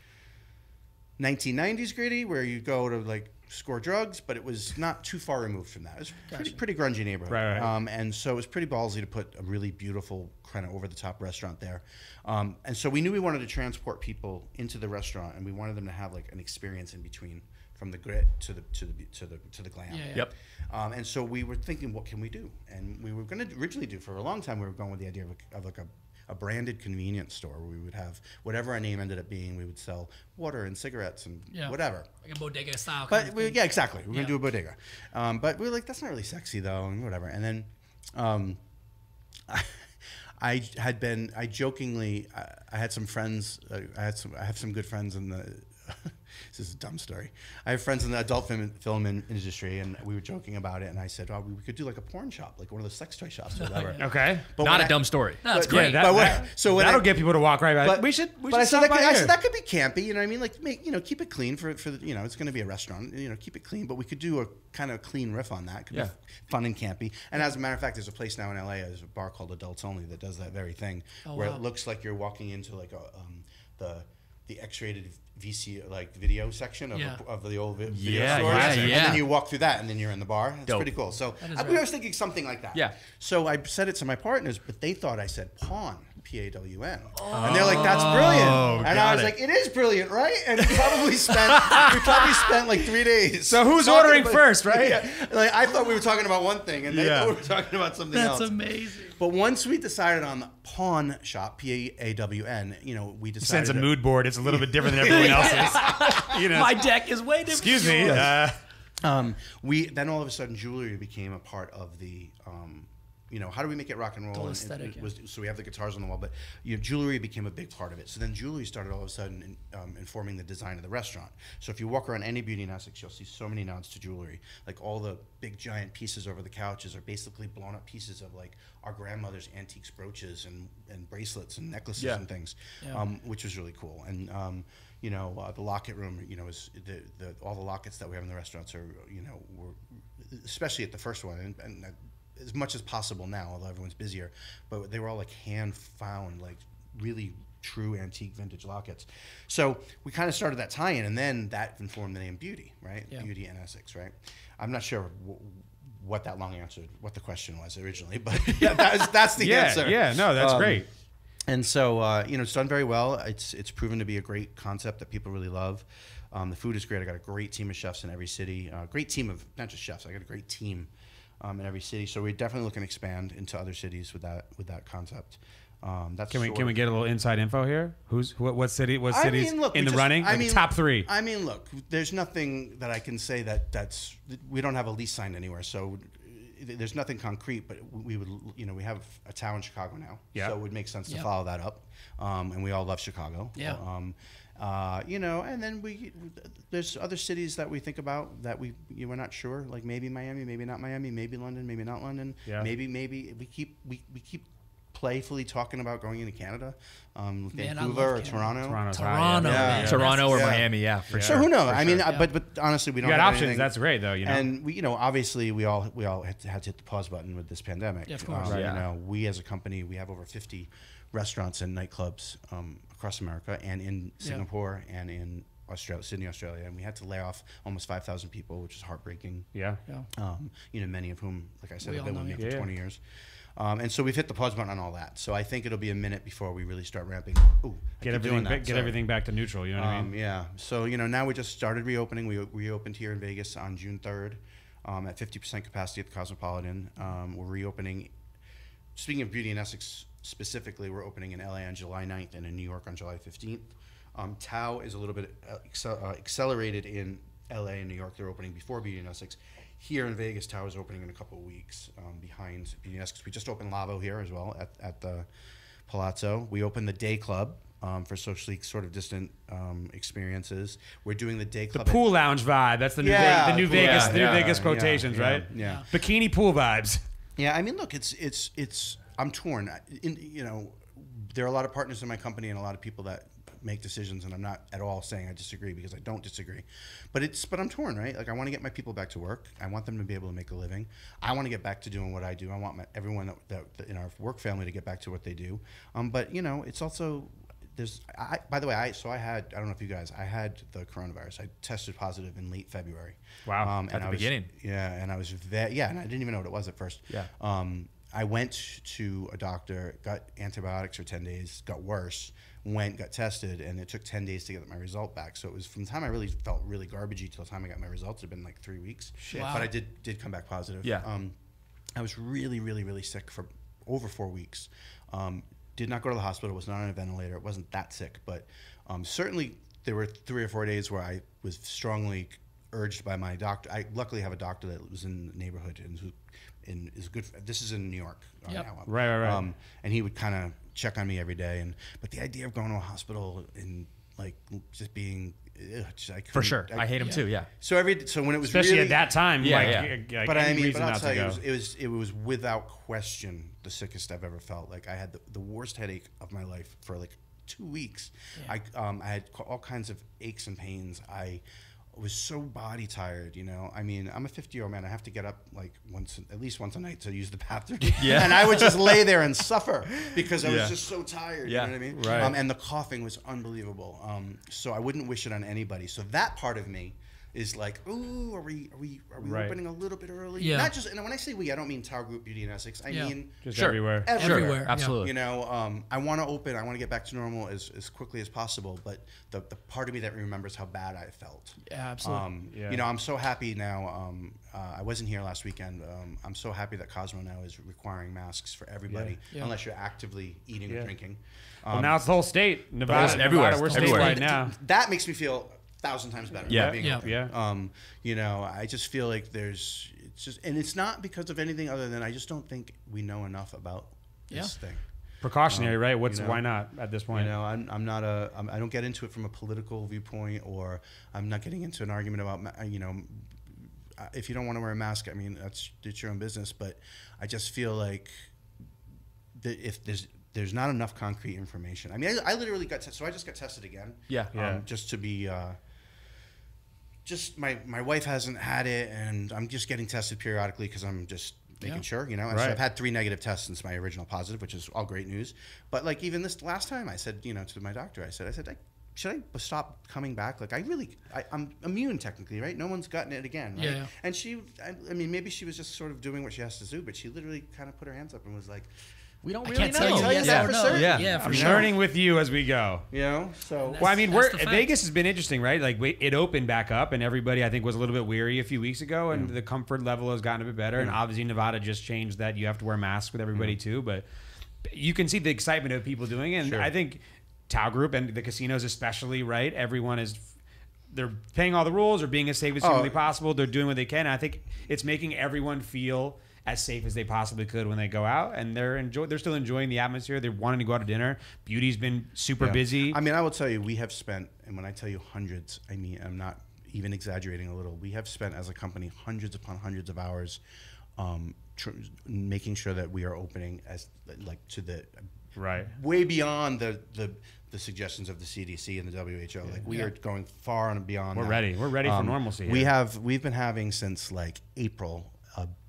D: 1990s gritty where you go to like score drugs, but it was not too far removed from that. It was a pretty, pretty grungy neighborhood.
A: Right, right.
D: Um, and so it was pretty ballsy to put a really beautiful kind of over the top restaurant there. Um, and so we knew we wanted to transport people into the restaurant and we wanted them to have like an experience in between from the grit to the to the to the to the glam.
B: Yeah, yeah.
C: Yep.
D: Um, and so we were thinking, what can we do? And we were going to originally do for a long time. We were going with the idea of, a, of like a, a branded convenience store where we would have whatever our name ended up being. We would sell water and cigarettes and
B: Yeah.
D: whatever.
B: Like a bodega style. kind
D: But
B: of
D: we,
B: thing.
D: yeah, exactly. We're
B: Yeah.
D: gonna do a bodega. Um, but we were like, that's not really sexy though, and whatever. And then, um, I had been, I jokingly, I, I had some friends. Uh, I had some, I have some good friends in the, this is a dumb story. I have friends in the adult film, film in- industry, and we were joking about it. And I said, "Oh, we could do like a porn shop, like one of those sex toy shops, or whatever."
A: Okay.
D: But
E: Not
D: when
E: a
D: I-
E: dumb story.
B: No, it's
D: but-
B: great.
A: that-
D: but when-
A: that-
D: so when
A: that'll
D: I-
A: get people to walk right by.
D: but
A: we should. We
D: but
A: should
D: I said, that
A: by
D: could, I said that could be campy. You know what I mean? Like make you know keep it clean for for the, you know it's going to be a restaurant. You know keep it clean, but we could do a kind of clean riff on that. It could
A: Yeah.
D: be fun and campy. And as a matter of fact, there's a place now in LA, there's a bar called Adults Only that does that very thing,
B: Oh,
D: where
B: wow.
D: it looks like you're walking into like a um, the the X-rated VC like video section of,
B: Yeah.
D: a, of the old vi- video
E: Yeah,
D: stores.
E: yeah,
D: and
E: yeah.
D: then you walk through that, and then you're in the bar. It's
E: Dope.
D: pretty cool. So I,
B: rad.
D: I was thinking something like that.
E: Yeah.
D: So I said it to my partners, but they thought I said pawn. P A W N, and they're like, "That's oh, brilliant," and I was
E: it.
D: like, "It is brilliant, right?" And we probably spent we probably spent like three days.
A: So who's ordering
D: about-
A: first, right?
D: Yeah. Like I thought we were talking about one thing, and they
A: Yeah.
D: thought we were talking about something
B: That's
D: else.
B: That's amazing.
D: But once we decided on the pawn shop, P A W N, you know, we decided.
A: Sends a
D: to-
A: mood board. It's a little bit different than everyone else's. you know.
B: My deck is way different.
A: Excuse me. Uh,
D: Um, we then all of a sudden jewelry became a part of the. Um, you know, how do we make it rock and roll?
B: whole
D: And-
B: aesthetic,
D: and it
B: yeah.
D: was, so we have the guitars on the wall, but you know, jewelry became a big part of it. So then jewelry started all of a sudden in, um, informing the design of the restaurant. So if you walk around any beauty in Essex, you'll see so many nods to jewelry. Like all the big giant pieces over the couches are basically blown up pieces of like our grandmother's antiques brooches and, and bracelets and necklaces
E: Yeah.
D: and things,
B: Yeah.
D: um, which was really cool. And um, you know, uh, the locket room, you know, is the, the all the lockets that we have in the restaurants are, you know, were especially at the first one, and, and uh, as much as possible now, although everyone's busier, but they were all like hand found, like really true antique vintage lockets. So we kind of started that tie-in, and then that informed the name Beauty, right?
B: Yeah.
D: Beauty and Essex, right? I'm not sure. W- what that long answer, what the question was originally, but yeah, that that's the
A: yeah.
D: answer.
A: Yeah. No, that's
D: Um,
A: great.
D: and so, uh, you know, it's done very well. It's it's proven to be a great concept that people really love. Um, the food is great. I got a great team of chefs in every city. Uh, great team of not just chefs. I got a great team um, in every city. So we're definitely looking to expand into other cities with that with that concept. Um, that's
A: Can we
D: sort
A: can we get a little inside info here? Who's what, what city? What
D: I
A: cities
D: mean, look,
A: in the
D: just-
A: running?
D: I
A: Like
D: mean,
A: top three.
D: I mean, look, there's nothing that I can say that that's we don't have a lease signed anywhere, so uh, there's nothing concrete. But we would, you know, we have a town in Chicago now,
A: Yeah.
D: so it would make sense to follow that up. Um, and we all love Chicago.
B: Yeah.
D: Um, uh, you know, and then we there's other cities that we think about that we you know, we're not sure, like maybe Miami, maybe not Miami, maybe London, maybe not London.
A: Yeah.
D: Maybe maybe we keep we, we keep playfully talking about going into Canada, um,
B: Man,
D: Vancouver or
B: Canada.
D: Toronto.
A: Toronto's
B: Toronto,
A: yeah.
D: Yeah.
B: man.
E: Toronto or
D: Yeah.
E: Miami, yeah, for
A: Yeah.
E: sure.
D: So who knows?
E: for
D: I mean,
E: sure.
D: uh, but but honestly, we don't
A: got
D: have
A: options.
D: anything-
A: That's great, though. You know.
D: And we, you know, obviously, we all we all had to, had to hit the pause button with this pandemic.
B: Yeah, of course.
D: Um,
E: Right.
D: You know, we as a company, we have over 50 restaurants and nightclubs um, across America and in Singapore and in Australia, Sydney, Australia, and we had to lay off almost 5,000 people, which is heartbreaking.
A: yeah.
B: Yeah.
D: Um, you know, many of whom, like I said,
B: We
D: have been with me
B: you.
D: for
A: Yeah.
D: 20 years. Um, and so we've hit the pause button on all that. So I think it'll be a minute before we really start ramping. Ooh,
A: Get everything
D: doing that,
A: get
D: sorry.
A: everything back to neutral. You know what I
D: Um,
A: mean?
D: yeah. So you know now we just started reopening. We reopened here in Vegas on June third, um, at fifty percent capacity at the Cosmopolitan. Um, we're reopening. Speaking of Beauty in Essex specifically, we're opening in LA on July 9th and in New York on July fifteenth. Um, Tao is a little bit uh, accel- uh, accelerated in LA and New York. They're opening before Beauty in Essex. Here in Vegas, Tao is opening in a couple of weeks um, behind Beauty in Essex. We just opened Lavo here as well at, at the Palazzo. We opened the Day Club um, for socially sort of distant um, experiences. We're doing the Day
A: The
D: Club. at-
A: pool lounge vibe. That's the new
D: Yeah,
A: Ve- the new
D: pool
A: Vegas
E: lounge.
A: the new
E: Yeah,
A: Vegas quotations,
D: yeah,
A: right?
D: yeah.
A: Bikini pool vibes.
D: Yeah, I mean, look, it's it's it's. I'm torn. In, you know, there are a lot of partners in my company and a lot of people that make decisions, and I'm not at all saying I disagree because I don't disagree. But it's but I'm torn, right? Like I want to get my people back to work. I want them to be able to make a living. I want to get back to doing what I do. I want my, everyone that, that, that in our work family to get back to what they do. Um, but you know, it's also there's. I, by the way, I so I had I don't know if you guys I had the coronavirus. I tested positive in late February.
A: Wow.
D: Um,
E: At
D: and
E: the
D: I was-
E: beginning.
D: yeah, and I was ve- yeah, and I didn't even know what it was at first.
E: Yeah.
D: Um, I went to a doctor, got antibiotics for ten days, got worse, went, got tested, and it took ten days to get my result back. So it was from the time I really felt really garbagey till the time I got my results. It had been like three weeks.
B: Shit. Wow.
D: But I did did come back positive.
E: Yeah.
D: Um, I was really, really, really sick for over four weeks. Um, did not go to the hospital. Was not on a ventilator. It wasn't that sick, but um, certainly there were three or four days where I was strongly urged by my doctor. I luckily have a doctor that was in the neighborhood and who and is good. This is in New York. uh,
B: Yep.
D: now.
A: Right, right, right.
D: Um, and he would kind of check on me every day. And but the idea of going to a hospital and like just being. Ugh, just, I
C: For sure. I hate him
B: Yeah.
C: too. Yeah.
D: So every so when it was
A: Especially
D: really,
A: at that time.
C: Yeah,
A: like,
C: yeah.
A: like
D: but I mean, but I'll
A: not
D: tell you, it was, it was it was without question the sickest I've ever felt. Like I had the, the worst headache of my life for like two weeks. I um, I had all kinds of aches and pains. I was so body tired. You know, I mean, I'm a 50 year old man. I have to get up like once, at least once a night to use the bathroom.
C: Yeah.
D: and I would just lay there and suffer because I was just so tired.
C: Yeah.
D: You know what I mean?
A: Right.
D: Um, and the coughing was unbelievable. Um, so I wouldn't wish it on anybody. So that part of me is like, ooh, are we are we are we
A: Right.
D: opening a little bit early?
B: Yeah.
D: Not just and when I say we, I don't mean Tao Group Beauty and Essex. I
B: Yeah.
D: mean
A: Just
C: Sure.
A: everywhere.
D: everywhere.
B: Everywhere.
C: Absolutely.
D: You know, um, I want to open. I want to get back to normal as, as quickly as possible. But the, the part of me that remembers how bad I felt.
B: Yeah, absolutely.
D: Um,
A: Yeah.
D: You know, I'm so happy now. Um, uh, I wasn't here last weekend. Um, I'm so happy that Cosmo now is requiring masks for everybody,
B: Yeah.
D: unless you're actively eating
A: Yeah.
D: or drinking.
A: well,
D: Um,
A: now it's the whole state. Nevada,
C: it's everywhere.
A: Nevada, we're
C: Everywhere.
A: statewide now.
D: that makes me feel a thousand times better.
C: Yeah.
D: being
B: Yeah.
D: open.
A: Yeah.
D: Um, you know, I just feel like there's it's just, and it's not because of anything other than I just don't think we know enough about this thing.
A: Precautionary, right? What's
D: you know,
A: why not at this point?
D: You know, I'm, I'm not a, I'm, I don't get into it from a political viewpoint, or I'm not getting into an argument about, you know, uh, if you don't want to wear a mask, I mean, that's it's your own business. But I just feel like that if there's there's not enough concrete information. I mean, I, I literally got tested, so I just got tested again.
C: Yeah.
A: Yeah.
D: Um, just to be. Uh, just my my wife hasn't had it, and I'm just getting tested periodically because I'm just making
B: Yeah.
D: sure, you know. And so
A: Right.
D: I've had three negative tests since my original positive, which is all great news. But like even this last time, I said, you know, to my doctor, I said, I said, I, should I stop coming back? Like I really, I, I'm immune technically, right? No one's gotten it again, right?
B: Yeah.
D: And she, I, I mean, maybe she was just sort of doing what she has to do, but she literally kind of put her hands up and was like,
C: We don't
B: I
C: really
B: can't
C: know.
B: tell you
D: Tell you
B: yes
D: that for
B: no.
D: certain?
C: Yeah.
B: Yeah, for
A: I'm
B: sure.
A: learning with you as we go.
D: you know, so
A: Well, I mean, we're. Vegas has been interesting, right? Like we, it opened back up, and everybody I think was a little bit weary a few weeks ago, and mm. the comfort level has gotten a bit better. And mm. obviously, Nevada just changed that you have to wear masks with everybody mm. too. But you can see the excitement of people doing it. And
D: Sure.
A: I think Tao Group and the casinos, especially, right? Everyone is. They're paying all the rules. They're being as safe as
D: Oh.
A: humanly possible. They're doing what they can. And I think it's making everyone feel as safe as they possibly could when they go out, and they're enjoy. They're still enjoying the atmosphere. They're wanting to go out to dinner. Beauty's been super
D: Yeah.
A: busy.
D: I mean, I will tell you, we have spent, and when I tell you hundreds, I mean, I'm not even exaggerating a little. We have spent as a company hundreds upon hundreds of hours um, tr- making sure that we are opening as like to the
A: Right.
D: way beyond the the, the suggestions of the CDC and the WHO. Like we
B: Yeah.
D: are going far and beyond.
A: We're
D: that.
A: ready. We're ready for normalcy
D: We have we've been having since like April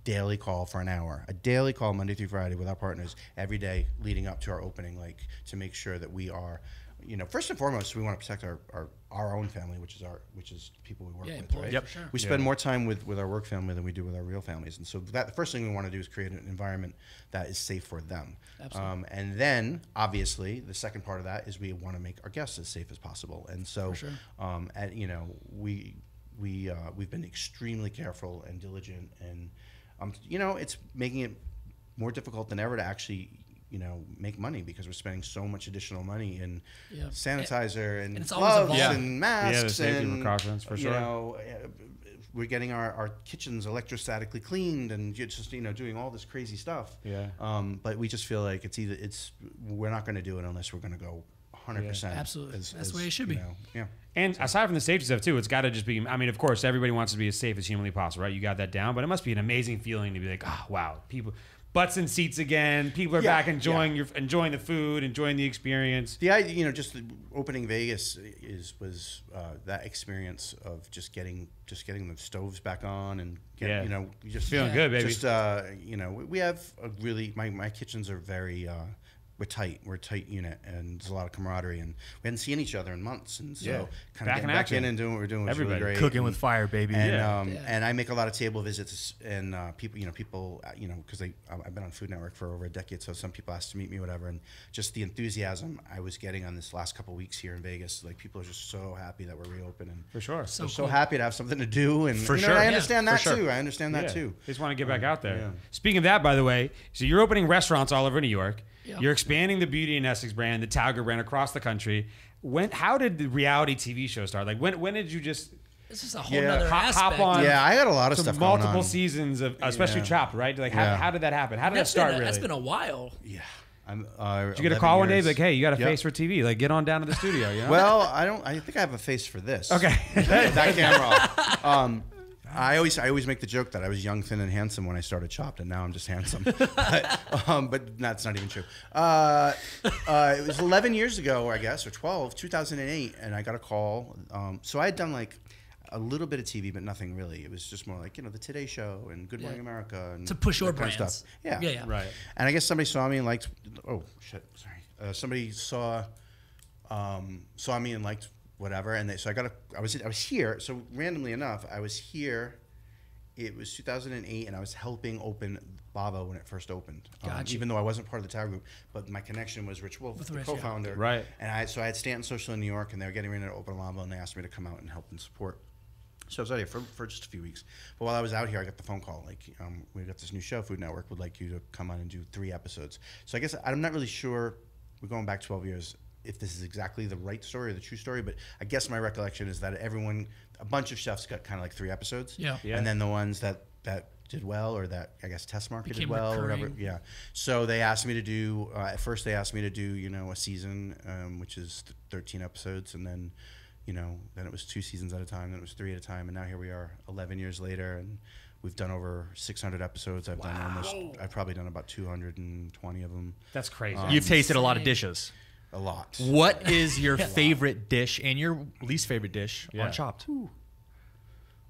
D: daily call for an hour, a daily call Monday through Friday with our partners every day leading up to our opening, like to make sure that we are, you know, first and foremost, we want to protect our, our, our own family, which is our which is people we work
B: Yeah,
D: with,
B: employees,
D: right?
B: Yep. for sure.
D: We spend more time with, with our work family than we do with our real families, and so that the first thing we want to do is create an environment that is safe for them.
B: Absolutely.
D: Um, and then, obviously, the second part of that is we want to make our guests as safe as possible. And so,
B: sure.
D: um, and, you know, we we uh, we've been extremely careful and diligent, and um, you know, it's making it more difficult than ever to actually. You know, make money because we're spending so much additional money in
B: Yeah.
D: sanitizer and,
B: And it's
D: gloves
B: evolving.
D: and masks
A: the safety
D: and
A: precautions, for
D: you
A: sure.
D: know, uh, we're getting our, our kitchens electrostatically cleaned and you're just you know doing all this crazy stuff.
A: Yeah.
D: Um, but we just feel like it's either it's we're not going to do it unless we're going to go 100. percent
B: Absolutely. That's the way it should be.
D: Know, yeah.
A: And aside from the safety stuff too, it's got to just be. I mean, of course, everybody wants to be as safe as humanly possible, right? You got that down, but it must be an amazing feeling to be like, oh wow, people, butts in seats again. People are
D: Yeah,
A: back enjoying your enjoying the food, enjoying the experience.
D: The idea, you know, just opening Vegas is was uh, that experience of just getting just getting the stoves back on and getting,
A: Yeah.
D: you know, just
A: Feeling
B: Yeah.
A: good, baby.
D: Just uh, you know, we- we have a really my my kitchens are very. Uh, we're tight. We're a tight unit, and there's a lot of camaraderie, and we hadn't seen each other in months, and so
A: Yeah.
D: kind
A: Back
D: of
A: in
D: back
A: action.
D: in and doing what we're doing was
A: Everybody.
D: really great.
C: Cooking
D: and,
C: with fire, baby.
D: and
A: Yeah.
D: um,
B: Yeah.
D: and I make a lot of table visits, and uh, people, you know, people, uh, you know, because I I've been on Food Network for over a decade, so some people ask to meet me, whatever, and just the enthusiasm I was getting on this last couple weeks here in Vegas, like people are just so happy that we're reopening.
A: For sure.
B: So
D: They're so happy to have something to do, and
C: For
D: you know,
C: sure.
D: I understand
C: for
D: that
C: sure.
D: too. I understand that
A: Yeah.
D: too.
A: They just want to get back out there.
D: yeah.
A: Speaking of that, by the way, so you're opening restaurants all over New York.
B: Yeah.
A: You're expanding the Beauty and Essex brand, the Tao Group brand across the country. When? How did the reality TV show start? Like when? When did you just
B: It's just a whole
D: Yeah.
B: nother
A: Hop- hop on.
D: Yeah, I got a lot of
A: so
D: stuff going
A: multiple
D: on.
A: seasons of, especially
D: Yeah.
A: Chopped, right? Like how,
D: Yeah.
A: how did that happen? How did
B: That's
A: that start?
B: a,
A: really?
B: That's been a while.
D: Yeah, I'm. Uh,
A: Did you get a call one day like, hey, you got a face for TV? Like, get on down to the studio. You know?
D: Well, I don't. I think I have a face for this.
A: Okay.
D: that camera. Um, I always I always make the joke that I was young, thin, and handsome when I started Chopped, and now I'm just handsome. but, um, but that's not even true. Uh, uh, it was 11 years ago, I guess, or 12, 2008, and I got a call. Um, so I had done like a little bit of TV, but nothing really. It was just more like you know the Today Show and Good Morning
B: Yeah.
D: America and
B: To push
D: that
B: your
D: kind of
B: brands.
D: stuff. Yeah,
B: Yeah, yeah.
A: Right.
D: And I guess somebody saw me and liked. Oh shit! Sorry. Uh, somebody saw um, saw me and liked whatever, and they, so I got a. I was I was here. So randomly enough, I was here. It was 2008, and I was helping open Lavo when it first opened. Um,
B: Gotcha.
D: even though I wasn't part of the Tao Group, but my connection was Rich Wolf,
B: With
D: the
B: Rich,
D: co-founder.
A: Right.
D: And I so I had Stanton Social in New York, and they were getting ready to open Lavo, and they asked me to come out and help and support. So I was out here for, for just a few weeks. But while I was out here, I got the phone call like, um, we got this new show, Food Network would like you to come on and do three episodes. So I guess I'm not really sure. We're going back 12 years. If this is exactly the right story or the true story, but I guess my recollection is that everyone, a bunch of chefs got kind of like three episodes.
B: Yeah.
A: Yeah.
D: And then the ones that that did well or that I guess test marketed
B: Became
D: well or whatever. Yeah. So they asked me to do. Uh, at first, they asked me to do you know a season, um, which is th- 13 episodes, and then you know then it was two seasons at a time, then it was three at a time, and now here we are, 11 years later, and we've done over 600 episodes. I've done almost. I've probably done about 220 of them.
A: That's crazy.
C: You've tasted a lot of dishes.
D: A lot.
C: What is your favorite dish and your least favorite dish
A: Yeah.
C: on Chopped?
D: All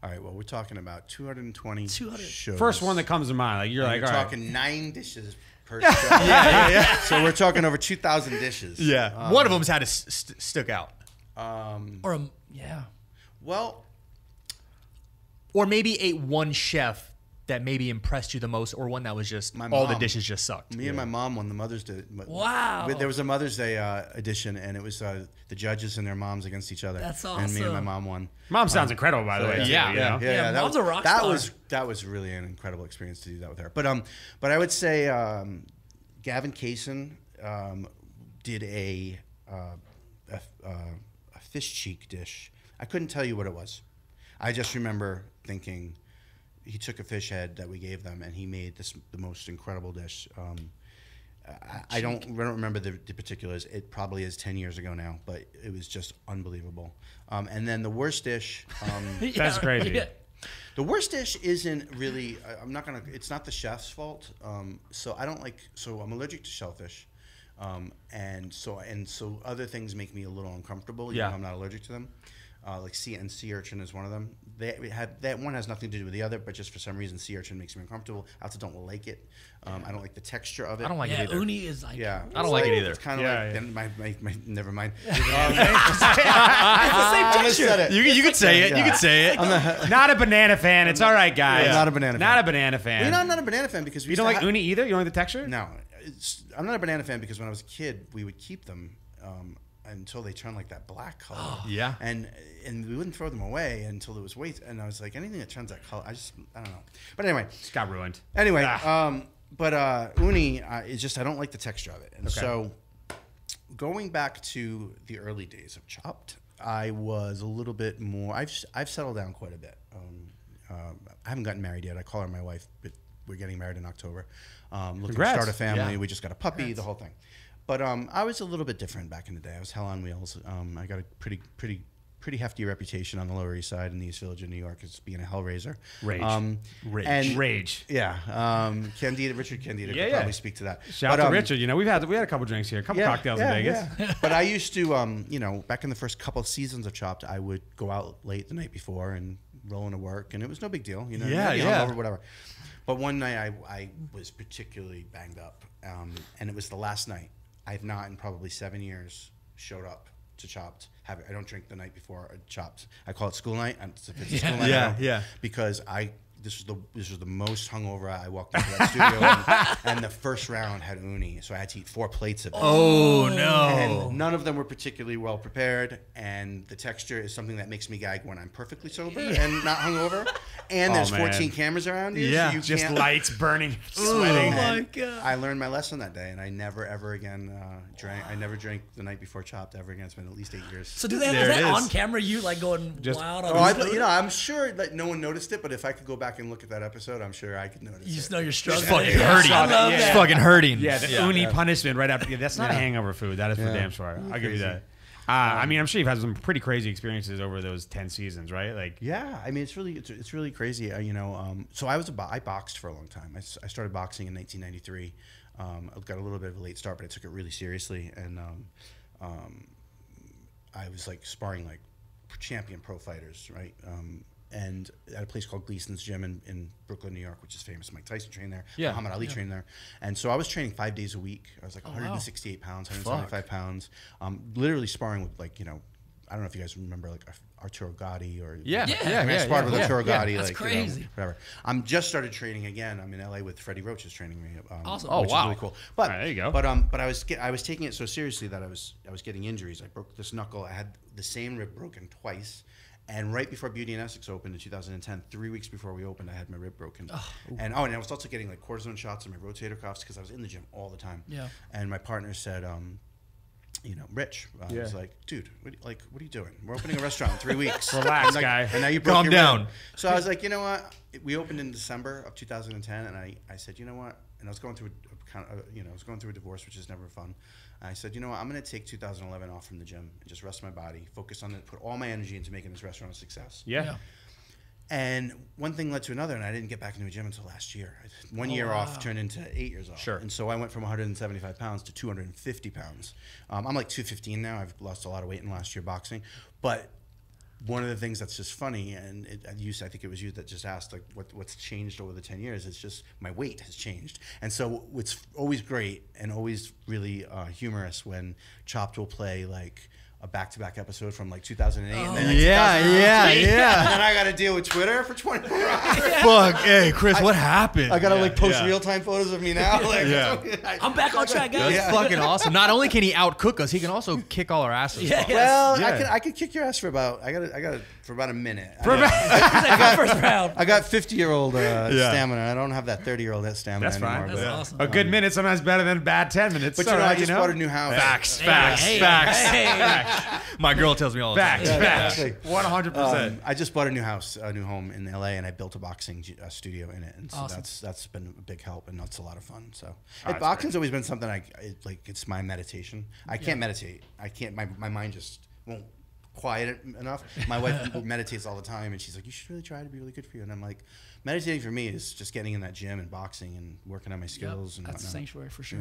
D: right. Well, we're talking about 220
B: 200.
D: shows.
A: First one that comes to mind. Like you're
D: And
A: like,
D: we're
A: all right.
D: talking nine dishes per show. yeah, yeah, yeah. So we're talking over 2,000 dishes.
C: Yeah. One of them's had to s- st- stick out.
D: Um,
B: Or a, yeah.
D: well,
C: Or maybe ate one chef that maybe impressed you the most, or one that was just
D: My
C: all the dishes just sucked.
D: Me and my mom won the Mother's Day.
B: Wow.
D: There was a Mother's Day uh, edition, and it was uh, the judges and their moms against each other.
B: That's awesome.
D: And me and my mom won.
A: Mom sounds incredible, by the way.
D: yeah,
A: too,
C: yeah, yeah.
D: Yeah,
B: Yeah,
D: that
B: mom's
D: was,
B: a rock
D: that
B: star.
D: was that was really an incredible experience to do that with her. But um, but I would say um, Gavin Kaysen um, did a, uh, a uh, a fish cheek dish. I couldn't tell you what it was. I just remember thinking he took a fish head that we gave them and he made this the most incredible dish. Um, I, I don't I don't remember the, the particulars. It probably is ten years ago now, but it was just unbelievable. Um, and then the worst dish. Um,
A: That's crazy.
B: Yeah.
D: the worst dish isn't really. I, I'm not gonna. It's not the chef's fault. Um, so I don't like. So I'm allergic to shellfish, um, and so and so other things make me a little uncomfortable. Even
C: Yeah.
D: though I'm not allergic to them. Uh, like sea and sea urchin is one of them. They had that one has nothing to do with the other, but just for some reason sea urchin makes me uncomfortable. I also don't like it. Um, I don't like the texture of it.
C: I don't like
B: yeah,
C: it either.
B: uni is like.
D: Yeah,
C: I don't like it either.
D: It's kind of
A: Yeah,
D: like
A: yeah.
D: then my, my, my never mind.
B: It's the same texture.
C: You, you could say it. You could say it.
A: Not a banana fan. It's all right, guys.
D: Yeah. Not a banana Fan.
A: Not a banana fan.
D: you know, I'm not a banana fan because we
A: you don't like
D: ha-
A: uni either? You don't like the texture?
D: No, it's, I'm not a banana fan because when I was a kid, we would keep them um, until they turned like that black color.
C: Yeah.
D: And and we wouldn't throw them away until it was weight. And I was like, anything that turns that color, I just I don't know. But anyway,
A: It got ruined.
D: anyway,
A: Ah.
D: um, but uh, uni uh, is just I don't like the texture of it. And
A: Okay.
D: so going back to the early days of Chopped, I was a little bit more. I've I've settled down quite a bit. Um, um, I haven't gotten married yet. I call her my wife, but we're getting married in October. Um, looking
A: Congrats.
D: to start a family.
C: Yeah.
D: We just got a puppy. The whole thing. But um, I was a little bit different back in the day. I was hell on wheels. Um, I got a pretty pretty pretty hefty reputation on the Lower East Side in the East Village of New York as being a hellraiser.
A: Rage.
D: Um,
C: Rage.
D: And
A: Rage.
D: yeah, um, Candido, Richard Candido
A: Yeah,
D: could
A: yeah.
D: probably speak to that.
A: Shout
D: But,
A: out to
D: um,
A: Richard. You know, we've had we had a couple drinks here, a couple cocktails in Vegas.
D: yeah. but I used to, um, you know, back in the first couple of seasons of Chopped, I would go out late the night before and roll into work, and it was no big deal. You know,
C: Yeah, yeah.
D: whatever. But one night I, I was particularly banged up, um, and it was the last night. I've not in probably seven years showed up to Chopped. Have, I don't drink the night before uh, Chopped. I call it school night. and It's, if it's a school night,
C: Yeah, yeah.
D: Because I this was the this was the most hungover I walked into that studio, and, and the first round had uni, so I had to eat four plates of it.
C: Oh
D: And
C: no.
D: none of them were particularly well prepared, and the texture is something that makes me gag when I'm perfectly sober and not hungover. And
A: Oh,
D: there's
A: man.
D: 14 cameras around you,
C: Yeah,
D: so you
A: Just
D: can't.
A: lights burning, sweating.
B: Oh my
D: And
B: god.
D: I learned my lesson that day, and I never ever again uh, drank. I never drank the night before Chopped ever again. It's been at least eight years.
B: So do they have
C: There
B: is
C: it
B: that
C: is.
B: on camera? You like going
A: Just-
B: wild on
D: Oh, I, you know, I'm sure that no one noticed it, but if I could go back back and look at that episode, I'm sure I could notice.
B: You just
D: it.
B: know you're struggling.
C: It's
B: fucking
C: hurting.
B: I love
A: Yeah.
C: It's
B: that.
C: fucking hurting.
A: Yeah, the uni punishment right after. Yeah, that's not hangover food. That is for
D: Yeah.
A: damn sure. I'll give you
D: Crazy.
A: that. Uh, I mean, I'm sure you've had some pretty crazy experiences over those ten seasons, right? Like,
D: Yeah, I mean it's really it's, it's really crazy. Uh, you know, um, so I was a bo- I boxed for a long time. I, s- I started boxing in 1993. Um, I got a little bit of a late start, but I took it really seriously, and um, um, I was like sparring like champion pro fighters, right? Um, and at a place called Gleason's Gym in, in Brooklyn, New York, which is famous. Mike Tyson trained there.
C: Yeah.
D: Muhammad Ali trained there. And so I was training five days a week. I was like
B: wow.
D: 168 pounds, 175 pounds, um, literally sparring with like, you know, I don't know if you guys remember like Arturo Gatti or
C: Yeah,
B: Yeah.
C: yeah,
D: I mean, I sparred
C: yeah,
D: with
C: yeah.
D: Arturo
C: Yeah.
D: Gatti,
B: That's
D: like
B: crazy.
D: You know, whatever. I'm just started training again. I'm in LA with Freddie Roach is training me. Um,
B: Awesome.
C: Oh,
D: which
C: wow.
D: is really cool. But
A: right, there you go.
D: But um, but I was get, I was taking it so seriously that I was I was getting injuries. I broke this knuckle. I had the same rib broken twice. And right before Beauty and Essex opened in 2010, three weeks before we opened, I had my rib broken. and oh, and I was also getting like cortisone shots in my rotator cuffs because I was in the gym all the time.
B: Yeah.
D: And my partner said, um, you know, Rich, uh,
A: Yeah.
D: was like, dude, what, like, what are you doing? We're opening a restaurant in three weeks.
A: Relax,
D: And, like,
A: guy.
D: And now you broke
C: Calm
D: your
C: down.
D: rib. So I was like, you know what? We opened in December of 2010, and I, I said, you know what? And I was going through a, a kind of, uh, you know, I was going through a divorce, which is never fun. I said, you know what? I'm going to take 2011 off from the gym and just rest my body, focus on it, put all my energy into making this restaurant a success.
A: yeah.
B: Yeah.
D: And one thing led to another, and I didn't get back into a gym until last year. One
B: Oh,
D: year
B: wow.
D: off turned into eight years off.
C: Sure.
D: And so I went from 175 pounds to 250 pounds. Um, I'm like 215 now. I've lost a lot of weight in the last year boxing. But one of the things that's just funny, and it, used, I think it was you that just asked, like, what, what's changed over the 10 years? It's just my weight has changed. And so it's always great and always really uh, humorous when Chopped will play, like, a back-to-back episode from like 2008 and then like,
C: Yeah,
D: 2009.
C: yeah,
D: And then I got to deal with Twitter for 24 hours.
C: Fuck, hey, Chris, what happened?
D: I gotta like post
C: yeah.
D: real time photos of me now. Like,
C: Yeah.
D: I-
B: I'm back on track, guys.
C: That's fucking awesome. Not only can he outcook us, he can also kick all our asses.
B: Yeah, yeah.
D: Well, I
C: Yeah.
D: could I could kick your ass for about I got I got for about a minute.
A: For
D: I,
A: about-
B: Like, first round.
D: I got 50 year old uh,
C: Yeah.
D: stamina. I don't have that 30 year old stamina
A: That's
D: anymore.
A: fine.
B: That's
D: but,
B: awesome.
A: A good minute sometimes better than a bad ten minutes.
D: but
A: It's
D: you know, I just
A: you know?
D: bought a new house.
C: Facts,
B: Hey,
C: facts, facts.
B: Hey.
C: My girl tells me all the
A: Facts,
C: time.
A: facts.
D: exactly.
A: One hundred percent.
D: Um, I just bought a new house, a new home in LA, and I built a boxing uh, studio in it, and so
B: Awesome.
D: that's that's been a big help, and that's a lot of fun. So,
A: Oh,
D: Hey,
A: that's
D: boxing's always been something I it, like. It's my meditation. I can't meditate. I can't. My my mind just won't quiet enough. My wife meditates all the time, and she's like, "You should really try to be really good for you." And I'm like, meditating for me is just getting in that gym and boxing and working on my
B: Yep,
D: skills and
B: That's a
D: whatnot.
B: sanctuary for sure.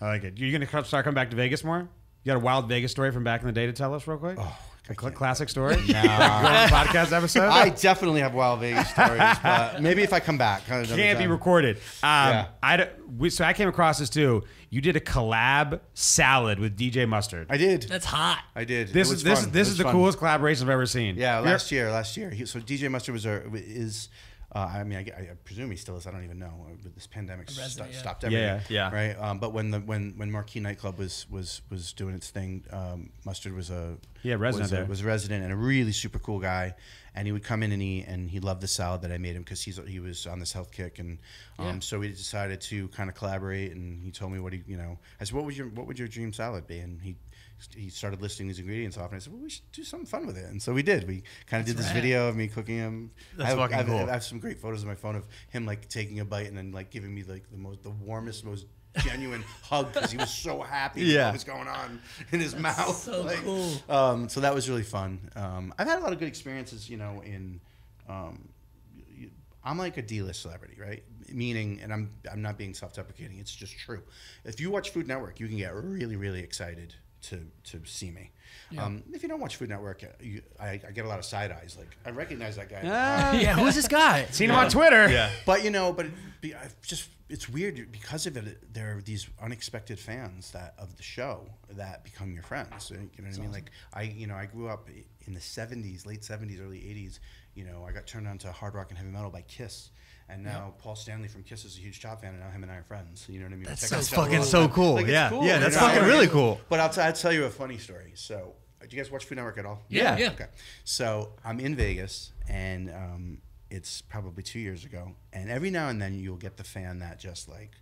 D: Yeah.
A: I like it. You're gonna start coming back to Vegas more? You got a wild Vegas story from back in the day to tell us real quick?
D: Oh,
A: a
D: I
A: cl-
D: can't.
A: classic story.
D: Nah.
A: podcast episode.
D: I definitely have wild Vegas stories, but maybe if I come back, kind of
A: can't be recorded. Um,
D: Yeah.
A: I d- we, so I came across this too. You did a collab salad with DJ Mustard.
D: I did.
B: That's hot.
D: I did.
A: this
D: It
A: is
D: was
A: this
D: fun.
A: this
D: It
A: is
D: was
A: the
D: fun.
A: coolest collaboration I've ever seen.
D: Yeah,
A: You're-
D: last year, last year. He, so DJ Mustard was a is. Uh, I mean, I, I presume he still is. I don't even know. Uh, But this pandemic
B: resident,
D: sto-
B: yeah.
D: stopped
A: Yeah,
D: everything.
C: yeah.
D: Right. Um, but when the when when Marquee Nightclub was was was doing its thing, um, Mustard was a
A: Yeah, resident
D: was a, was a resident and a really super cool guy. And he would come in and eat, and he loved the salad that I made him because he's he was on this health kick, and um,
B: Yeah.
D: so we decided to kind of collaborate. And he told me what he, you know, I said, "What would your what would your dream salad be?" And he he started listing these ingredients off, and I said, "Well, we should do something fun with it." And so we did. We kind of did this
B: rad.
D: video of me cooking him.
C: That's
D: I have,
C: fucking
D: I
C: cool.
D: I have some great photos on my phone of him like taking a bite and then like giving me like the most, the warmest, most genuine hug because he was so happy
C: Yeah.
D: what was going on in his mouth.
B: so
D: Like,
B: cool.
D: Um, so that was really fun. Um, I've had a lot of good experiences, you know, in. Um, I'm like a D-list celebrity, right? Meaning, and I'm I'm not being self-deprecating. It's just true. If you watch Food Network, you can get really, really excited to to see me. Um, if you don't watch Food Network, uh, you, I, I get a lot of side eyes. Like I recognize that guy.
A: Ah,
C: Yeah, who's this guy?
A: seen him on Twitter.
C: Yeah.
D: But you know, but it, be, I've just it's weird because of it. There are these unexpected fans that of the show that become your friends. You know what I mean? Like I, you know, I grew up in the '70s, late '70s, early '80s. You know, I got turned on to hard rock and heavy metal by Kiss. And now Paul Stanley from Kiss is a huge Chop fan, and now him and I are friends. You know what I mean? We
B: That's so
D: out each other
C: fucking so cool.
D: it's
C: Yeah.
D: cool,
C: Yeah,
D: you
C: that's
D: know?
C: fucking really cool.
D: But I'll, t- I'll tell you a funny story. So, do you guys watch Food Network at all?
B: Yeah, yeah.
D: Okay. So I'm in Vegas, and um, it's probably two years ago. And every now and then you'll get the fan that just like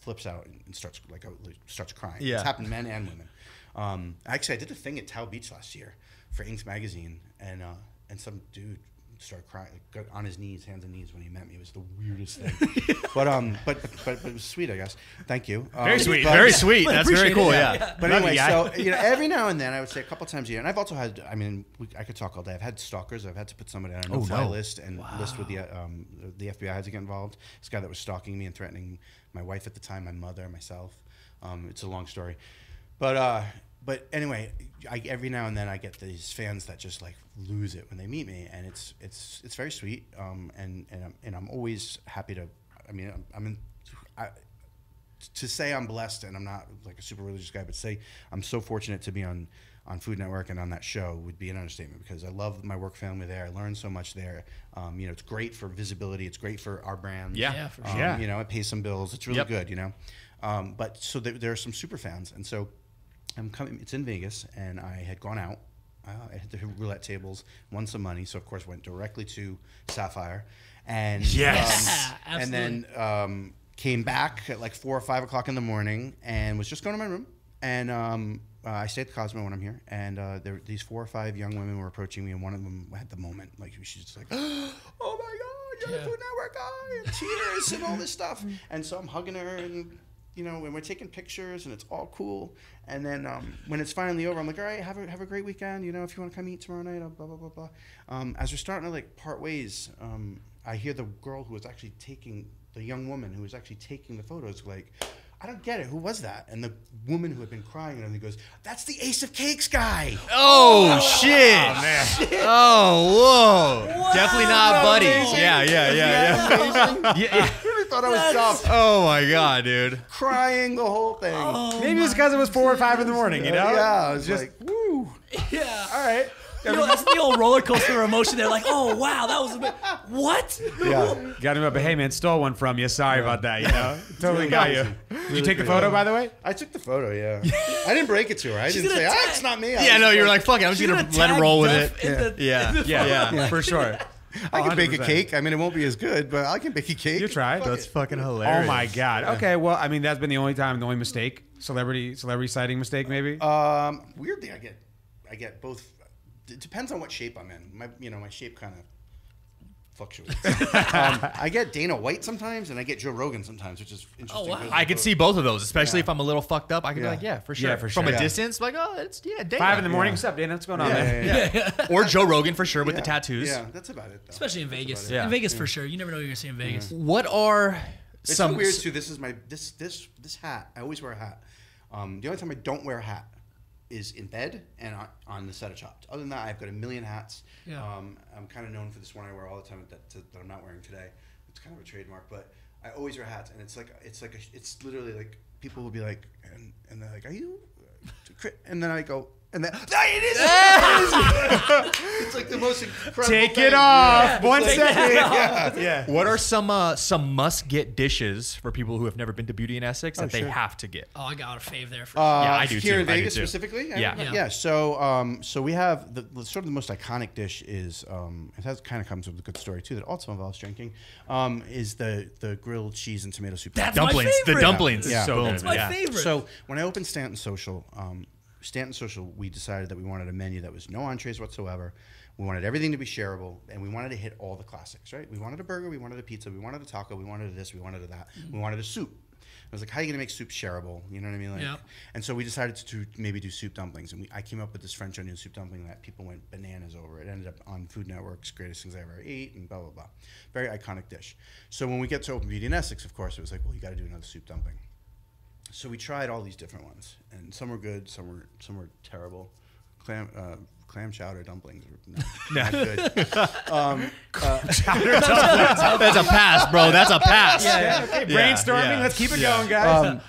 D: flips out and, and starts like uh, like, starts crying.
C: Yeah.
D: It's happened men and women. Um, actually, I did a thing at Tao Beach last year for Inks magazine, and uh, and some dude started crying, got on his knees, hands and knees when he met me. It was the weirdest thing. but um, but, but but it was sweet, I guess. Thank you. Um,
A: Very sweet,
D: but-
C: Very sweet. That's very cool.
B: it.
C: Yeah.
D: but anyway, so you know, every now and then, I would say a couple times a year, and I've also had. I mean, we, I could talk all day. I've had stalkers. I've had to put somebody on a no-fly
C: no.
D: list and list with the um, the FBI had to get involved. This guy that was stalking me and threatening my wife at the time, my mother, myself. Um, it's a long story, but uh, but anyway, I, every now and then I get these fans that just like lose it when they meet me, and it's it's it's very sweet. Um, and and I'm, and I'm always happy to. I mean, I'm, I'm in. I, to say I'm blessed and I'm not like a super religious guy, but say I'm so fortunate to be on on Food Network and on that show would be an understatement because I love my work family there. I learned so much there. Um, you know, it's great for visibility. It's great for our brand.
C: Yeah.
B: Yeah, for
D: Um.
A: Yeah.
D: You know, it pays some bills. It's really
C: Yep.
D: good. You know, um, but so there, there are some super fans, and so I'm coming. It's in Vegas, and I had gone out. Uh, I hit the roulette tables, won some money, so of course went directly to Sapphire, and
A: Yes.
D: um, and then um, came back at like four or five o'clock in the morning, and was just going to my room, and um, uh, I stay at the Cosmo when I'm here, and uh, there these four or five young women were approaching me, and one of them had the moment, like she's just like, "Oh my God, you're the Food Network guy!" and tears and all this stuff, and so I'm hugging her and you know, when we're taking pictures and it's all cool. And then um, when it's finally over, I'm like, all right, have a, have a great weekend. You know, if you want to come eat tomorrow night, uh, blah, blah, blah, blah. Um, as we're starting to like part ways, um, I hear the girl who was actually taking, the young woman who was actually taking the photos, like, I don't get it. Who was that? And the woman who had been crying and everything goes, that's the Ace of Cakes guy.
C: Oh, shit. Oh, man! Oh whoa. Definitely not buddy. Yeah, yeah, yeah, yeah.
D: yeah. I thought I was dumb.
C: Oh my god, dude.
D: Crying the whole thing.
A: Maybe it's because it was four or five in the morning. You know?
D: Yeah, I was
A: Just
D: like, woo.
B: Yeah.
A: all right.
B: You know, that's the old roller coaster of emotion. They're like, oh wow, that was a bit. What?
D: Yeah.
A: Got him up. Hey man, stole one from you. Sorry about that. You know, totally got you. Did you take the photo by the way?
D: I took the photo, yeah. I didn't break it to her. I didn't
B: gonna
D: say, ah, it's not me. I
C: Yeah, no, you're like, fuck it. I'm just gonna
B: gonna
C: let him
B: tag
C: roll with it.
B: in the-
C: Yeah,
A: Yeah,
C: yeah.
A: for sure.
D: I can bake a cake. I mean, it won't be as good, but I can bake a cake.
A: You tried.
D: Fuck
C: That's
D: it.
C: fucking hilarious.
A: Oh my god. Okay, well, I mean, that's been the only time, the only mistake, celebrity, celebrity sighting mistake, maybe.
D: Um, weirdly, I get, I get both. It depends on what shape I'm in. My, you know, my shape kind of fluctuates. um, I get Dana White sometimes, and I get Joe Rogan sometimes, which is interesting.
B: wow.
D: 'cause
C: I
D: of
C: could
D: both-
C: see both of those, especially
D: Yeah.
C: if I'm a little fucked up. I could
D: Yeah.
C: be like, yeah, for sure.
A: Yeah, for sure.
C: From
A: sure.
C: a distance, like, oh, it's yeah, Dana.
A: Five in the morning.
D: Yeah.
A: What's up, Dana? What's going on,
D: Yeah,
A: man?
D: yeah, yeah.
C: Or Joe Rogan for sure with the tattoos.
D: Yeah, that's about it. Though.
B: Especially in Vegas.
C: Yeah.
B: In Vegas for sure. You never know what you're gonna see in Vegas.
C: What are
D: It's
C: some
D: so weird too. This is my this this this hat. I always wear a hat. Um, the only time I don't wear a hat is in bed and on, on the set of Chopped. Other than that, I've got a million hats.
B: Yeah.
D: Um, I'm kind of known for this one I wear all the time that, that I'm not wearing today. It's kind of a trademark, but I always wear hats, and it's like it's like a, it's literally like people will be like, and, and they're like, "Are you?" And then I go, and then it is. it's like the most incredible.
A: Take
D: thing.
A: it off.
D: Yeah.
A: One
D: like-
A: second.
D: yeah.
A: Yeah.
C: what are some uh, some must get dishes for people who have never been to Beauty and Essex that they
D: sure.
C: have to get?
B: Oh, I got a fave there for
D: Uh,
C: Yeah, I do
D: here
C: too.
D: in Vegas specifically.
C: Yeah.
B: Yeah.
D: yeah. So, um, so we have the, the sort of the most iconic dish is um, it has kind of comes with a good story too that also involves drinking. Um, is the the grilled cheese and tomato soup.
B: That's my
C: dumplings. The dumplings.
D: Yeah.
C: So
B: That's my
C: yeah.
B: favorite.
D: So when I opened Stanton Social, um, Stanton Social, we decided that we wanted a menu that was no entrees whatsoever. We wanted everything to be shareable, and we wanted to hit all the classics. Right? We wanted a burger, we wanted a pizza, we wanted a taco, we wanted this, we wanted a that, mm. we wanted a soup. I was like, how are you gonna make soup shareable? You know what I mean? Like,
B: Yeah.
D: And so we decided to maybe do soup dumplings, and we, I came up with this French onion soup dumpling that people went bananas over. It ended up on Food Network's Greatest Things I Ever Ate, and blah blah blah. Very iconic dish. So when we get to Open Beauty and Essex, of course, it was like, well, you got to do another soup dumpling. So we tried all these different ones, and some were good, some were some were terrible. Clam uh, clam chowder dumplings were not, not good. Um,
C: That's a pass, bro. That's a pass.
A: Yeah, okay,
C: Yeah,
A: brainstorming.
C: yeah,
A: Let's keep it
C: yeah.
A: going, guys.
D: um,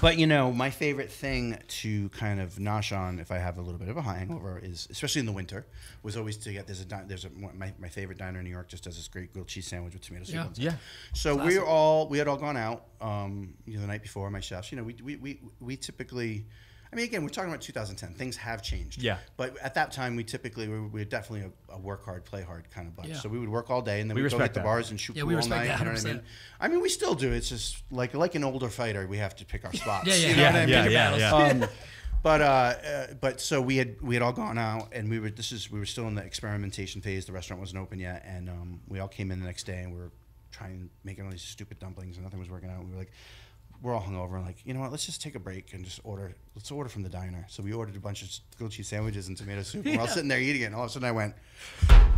D: but you know, my favorite thing to kind of nosh on if I have a little bit of a hangover is, especially in the winter, was always to get there's a di- there's a my, my favorite diner in New York just does this great grilled cheese sandwich with tomato soup.
B: Yeah.
D: on top.
C: Yeah.
D: So we were all we had all gone out, um, you know, the night before. My chefs, you know, we we, we, we typically. I mean, again, we're talking about 2010. Things have changed.
C: Yeah.
D: But at that time, we typically we were, definitely a, a work hard, play hard kind of bunch.
B: Yeah.
D: So we would work all day, and then
A: We
D: would go hit the bars and shoot
B: Yeah,
D: pool
B: we
D: all night.
B: that
D: You know what I mean? I mean, we still do. It's just like like an older fighter, we have to pick our spots.
B: Yeah, yeah,
D: You know
B: yeah.
D: what I mean?
C: Yeah, yeah, yeah.
D: Um, but uh, uh, but so we had we had all gone out and we were this is we were still in the experimentation phase. The restaurant wasn't open yet, and um, we all came in the next day and we were trying making all these stupid dumplings and nothing was working out. We were like, we're all hungover and like, you know what? Let's just take a break and just order. Let's order from the diner. So we ordered a bunch of grilled cheese sandwiches and tomato soup. And we're all sitting there eating it, and all of a sudden I went,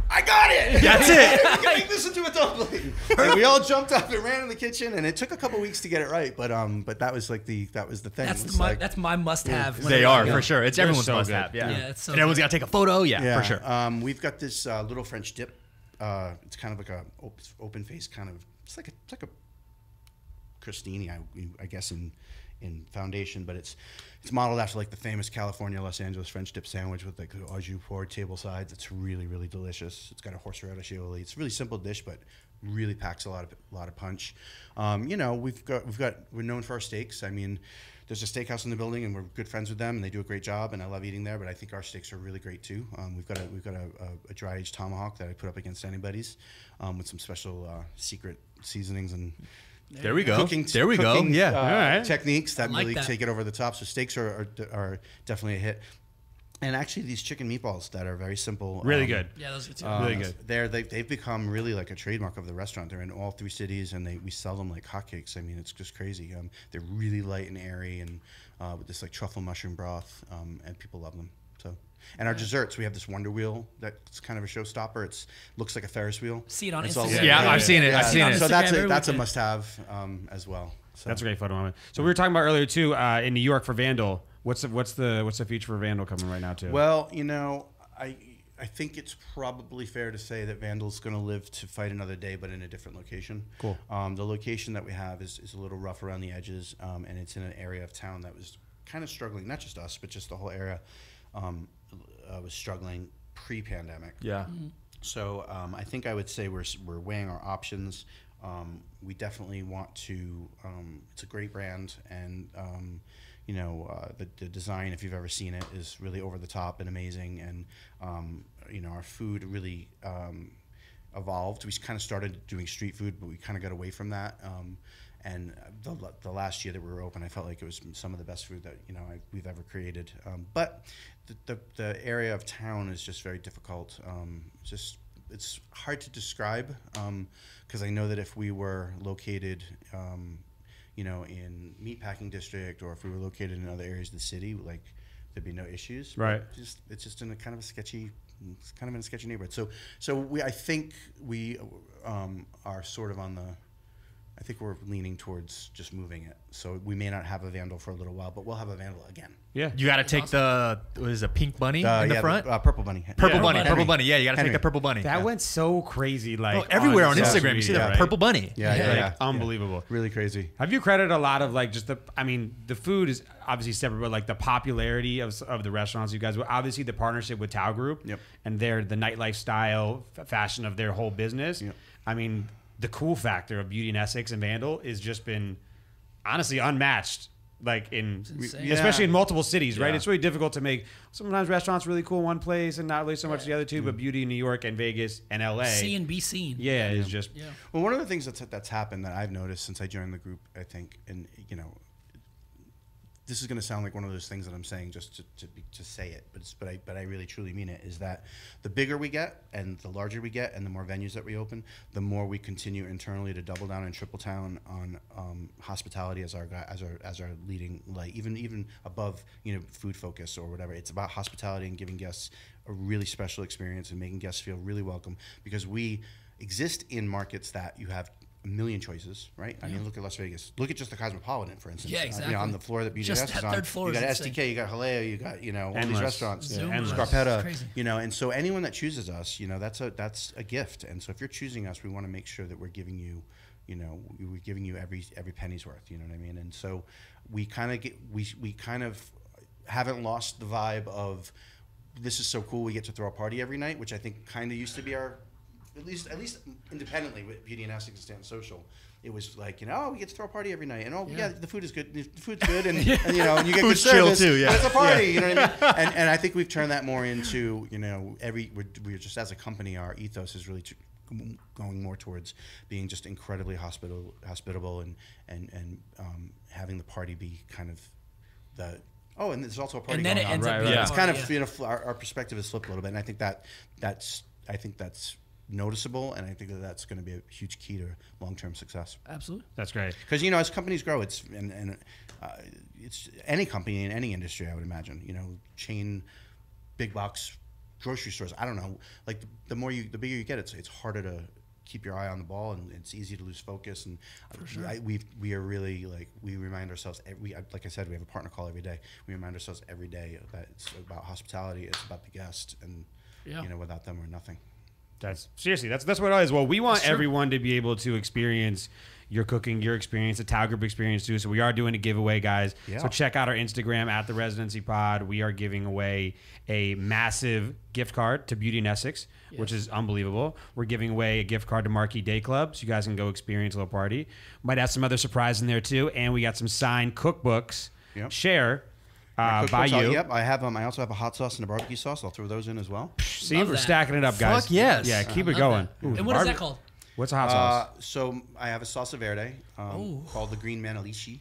D: I got it!
C: That's it.
D: we can make this into a dumpling. and we all jumped up and ran in the kitchen, and it took a couple weeks to get it right. But um, but that was like the that was the thing.
B: That's
D: It's
B: my
D: like-
B: that's my must have.
C: They are for sure. It's
A: They're
C: everyone's
A: so
C: must
A: good.
C: have. Yeah.
B: Yeah, it's so
C: and everyone's
B: good.
C: got to take a photo. Yeah,
D: Yeah,
C: for sure.
D: Um, we've got this uh, little French dip. Uh, it's kind of like a op- open face kind of. It's like a it's like a crostini, I, I guess in in foundation, but it's it's modeled after like the famous California Los Angeles French dip sandwich with like au jus poured table sides. It's really really delicious. It's got a horseradish aioli. It's a really simple dish, but really packs a lot of a lot of punch. Um, you know, we've got we've got we're known for our steaks. I mean. There's a steakhouse in the building, and we're good friends with them, and they do a great job, and I love eating there. But I think our steaks are really great too. Um, we've got a we've got a, a, a dry aged tomahawk that I put up against anybody's, um, with some special uh, secret seasonings and
C: There we go.
D: cooking.
C: There we go. Yeah.
D: uh,
A: All right.
D: techniques that
B: like
D: really
B: that.
D: take it over the top. So steaks are, are are definitely a hit, and actually these chicken meatballs that are very simple,
A: Really
D: um,
A: good.
B: Yeah, those are two.
D: um,
A: Really good.
D: They're they, they've become really like a trademark of the restaurant. They're in all three cities, and they we sell them like hotcakes. I mean, it's just crazy. Um, they're really light and airy, and uh, with this like truffle mushroom broth, um, and people love them. So, and our desserts, we have this Wonder Wheel that's kind of a showstopper. It's looks like a Ferris wheel.
B: See it on
D: It's all-
B: Instagram.
C: Yeah, I've seen it. I've seen it.
D: So that's a that's a must-have um, as well. So.
A: That's a great photo moment. So we were talking about earlier too uh, in New York for Vandal. What's the, what's the what's the feature for Vandal coming right now too?
D: Well, you know, I I think it's probably fair to say that Vandal's going to live to fight another day, but in a different location.
A: Cool.
D: Um, the location that we have is, is a little rough around the edges, um, and it's in an area of town that was kind of struggling. Not just us, but just the whole area um, uh, was struggling pre-pandemic.
C: Yeah.
D: So um, I think I would say we're, we're weighing our options. Um, we definitely want to. Um, it's a great brand, and um, you know uh, the, the design, if you've ever seen it, is really over the top and amazing. And um, you know our food really um, evolved. We kind of started doing street food, but we kind of got away from that. Um, and the, the last year that we were open, I felt like it was some of the best food that you know I, we've ever created. Um, but the, the, the area of town is just very difficult. Um, it's just it's hard to describe because I know that if we were located, um, you know, in meatpacking district or if we were located in other areas of the city, like there'd be no issues.
A: Right.
D: Just it's just in a kind of a sketchy, it's kind of in a sketchy neighborhood. So so we I think we um, are sort of on the. I think we're leaning towards just moving it. So we may not have a vandal for a little while, but we'll have a vandal again.
A: yeah.
C: You got to take the what is it, pink bunny
D: Uh,
C: in the
D: yeah,
C: front.
D: uh, purple bunny.
C: purple
A: Yeah.
C: bunny,
D: Henry.
C: purple bunny. Yeah, you got to take
D: Henry.
C: the purple bunny.
A: That went so crazy, like
C: Oh, everywhere on,
A: social
C: Instagram, you see
A: media,
C: that
A: right?
C: purple bunny.
D: Yeah, yeah,
A: Like,
D: yeah.
A: unbelievable.
D: Really crazy.
A: Have you credited a lot of like just the? I mean, the food is obviously separate, but like the popularity of, of the restaurants you guys. Obviously, the partnership with Tao Group
D: Yep.
A: and their the nightlife style f- fashion of their whole business.
D: Yep.
A: I mean, the cool factor of Beauty and Essex and Vandal is just been honestly unmatched. Like in,
B: insane.
A: especially
D: Yeah.
A: in multiple cities, right?
D: Yeah.
A: It's really difficult to make. Sometimes restaurants really cool one place and not really so much the other two. But mm. Beauty in New York and Vegas and LA,
B: See and be seen.
A: yeah, is just
B: Yeah.
D: Well, one of the things that's that's happened that I've noticed since I joined the group, I think, and you know, this is going to sound like one of those things that I'm saying just to, to, to say it, but but I but I really truly mean it. Is that the bigger we get and the larger we get and the more venues that we open, the more we continue internally to double down and triple down on um, hospitality as our as our as our leading light, even even above you know food focus or whatever. It's about hospitality and giving guests a really special experience and making guests feel really welcome because we exist in markets that you have a million choices, right? I mean, look at Las Vegas. Look at just the Cosmopolitan, for instance.
B: Yeah,
D: Uh, you know,
B: exactly.
D: on the floor that BJS
B: Just
D: is
B: that
D: on,
B: third floor
D: you
B: is
D: got
B: insane.
D: STK, you got Jaleo, you got you know all
A: Endless.
D: these restaurants,
B: Zuma
A: Endless.
D: Scarpetta,
B: it's crazy.
D: you know, and so anyone that chooses us, you know, that's a that's a gift. And so if you're choosing us, we want to make sure that we're giving you, you know, we're giving you every every penny's worth. You know what I mean? And so we kind of get we we kind of haven't lost the vibe of this is so cool. We get to throw a party every night, which I think kind of used to be our at least at least independently with Beauty and Essex and Stanton Social. It was like you know oh, we get to throw a party every night and oh yeah, the food is good the food's good and, and, you know and you get good
C: Food's chill,
D: service
C: too, yeah.
D: and it's a party you know what I mean and, and I think we've turned that more into you know every we're, we're just as a company our ethos is really to, going more towards being just incredibly hospitable hospitable and and and um, having the party be kind of the Oh, and there's also a party
B: and then
D: going
B: it
D: on.
B: ends
A: Right,
B: up
A: right.
B: being
C: Yeah.
B: a
D: it's kind of
B: yeah.
D: you know our, our perspective has flipped a little bit, and I think that that's I think that's noticeable, and I think that that's going to be a huge key to long term success.
B: absolutely.
A: That's great.
D: Because you know, as companies grow, it's and, and uh, it's any company in any industry, I would imagine. You know, chain, big box, grocery stores. I don't know. Like the, the more you, the bigger you get, it's it's harder to keep your eye on the ball, and it's easy to lose focus. And I, we we are really like we remind ourselves. Every, like I said, we have a partner call every day. We remind ourselves every day that it's about hospitality. It's about the guest, and
B: Yeah.
D: you know, without them, we're nothing.
A: That's seriously. That's that's what it is. Well, we want everyone to be able to experience your cooking, your experience, the Tao Group experience too. So we are doing a giveaway, guys.
D: Yeah.
A: So check out our Instagram at the Residency Pod. We are giving away a massive gift card to Beauty and Essex, which is unbelievable. We're giving away a gift card to Marquee Day Club, so you guys can go experience a little party. Might have some other surprise in there too, and we got some signed cookbooks.
D: Yep.
A: Share.
D: My
A: Uh, by
D: cookbooks, I'll-
A: you.
D: Yep, I have them. I also have a hot sauce and a barbecue sauce. I'll throw those in as well.
A: See,
B: Love
A: we're
B: that.
A: stacking it up, guys.
C: Fuck yes.
A: Yeah, keep it going. Ooh,
B: and what is
A: barbe-
B: that called?
A: What's a hot sauce?
D: Uh, so I have a salsa verde um, called the Green Manalishi.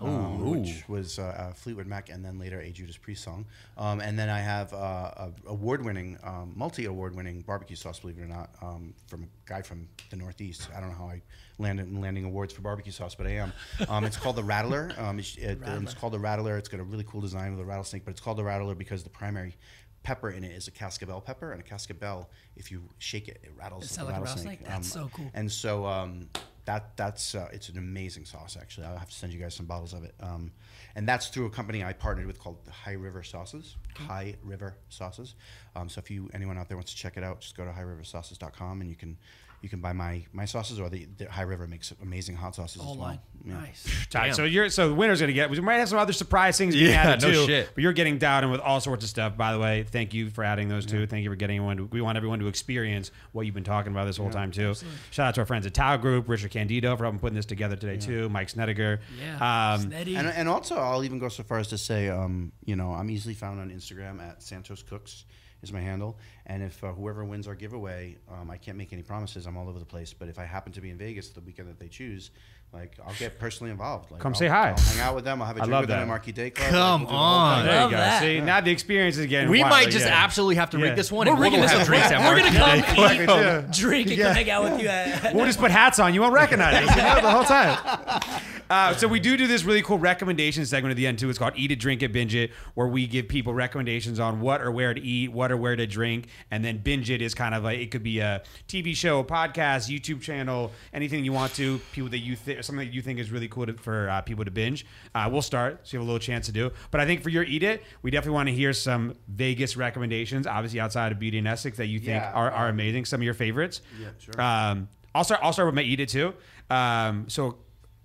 D: Um, which was uh, uh, Fleetwood Mac and then later a Judas Priest song. Um, and then I have uh, a award-winning, um, multi-award-winning barbecue sauce, believe it or not, um, from a guy from the Northeast. I don't know how I landed in landing awards for barbecue sauce, but I am. Um, it's called the Rattler. Um, it's, it, it's called the Rattler. It's got a really cool design with a rattlesnake, but it's called the Rattler because the primary pepper in it is a cascabel pepper, and a cascabel, if you shake it, it rattles
B: It sounds like a
D: rattlesnake.
B: That's so cool.
D: And so um, that that's uh, it's an amazing sauce. Actually, I'll have to send you guys some bottles of it. Um, and that's through a company I partnered with called High River Sauces. High River Sauces. Um, so if you anyone out there wants to check it out, just go to highriversauces.com and you can you can buy my my sauces or the, the High River makes amazing hot sauces as well. Yeah.
B: Nice.
A: All right, so you're so the winner's gonna get. We might have some other surprise things being
C: Yeah,
A: added
C: no
A: too.
C: shit.
A: But you're getting dialed in with all sorts of stuff. By the way, thank you for adding those two. Thank you for getting everyone. To, we want everyone to experience what you've been talking about this whole time too. Shout out to our friends at Tao Group, Richard Candido for helping putting this together today too. Mike Snediger.
B: Yeah.
A: Um,
B: Sneddy.
D: And, and also, I'll even go so far as to say, um, you know, I'm easily found on Instagram at Santos Cooks is my handle. And if uh, whoever wins our giveaway, um, I can't make any promises. I'm all over the place. But if I happen to be in Vegas the weekend that they choose, like I'll get personally involved. Like,
A: Come
D: I'll,
A: say hi.
D: I'll hang out with them. I'll have a
A: I
D: drink
A: love
D: with them
A: that.
D: at Marquee Day Club.
C: Come
D: Like, we'll do the whole
C: on.
D: thing.
A: there you
B: love
A: go.
B: that.
A: See, now the experience is getting.
C: We
A: wild,
C: might just
A: yeah.
C: absolutely have to
A: Yeah.
C: rig this one.
B: We're
C: and we'll
B: rigging
C: have
B: this
C: drinks
B: one.
C: at
B: We're gonna
C: Marquee
B: come
C: Day.
B: eat,
A: Yeah.
B: drink, and
A: Yeah.
B: come hang out with you. At,
A: We'll just put hats on. You won't recognize us you know, the whole time. Uh, so we do do this really cool recommendation segment at the end too. It's called Eat It, Drink It, Binge It, where we give people recommendations on what or where to eat, what or where to drink, and then Binge It is kind of like it could be a TV show, a podcast, YouTube channel, anything you want to. People that you something that you think is really cool to, for uh, people to binge. Uh, we'll start, so you have a little chance to do. But I think for your Eat It, we definitely want to hear some Vegas recommendations, obviously outside of Beauty and Essex that you think
D: Yeah.
A: are, are amazing. Some of your favorites.
D: Yeah, sure.
A: Um, I'll start. I'll start with my eat it too. Um, so,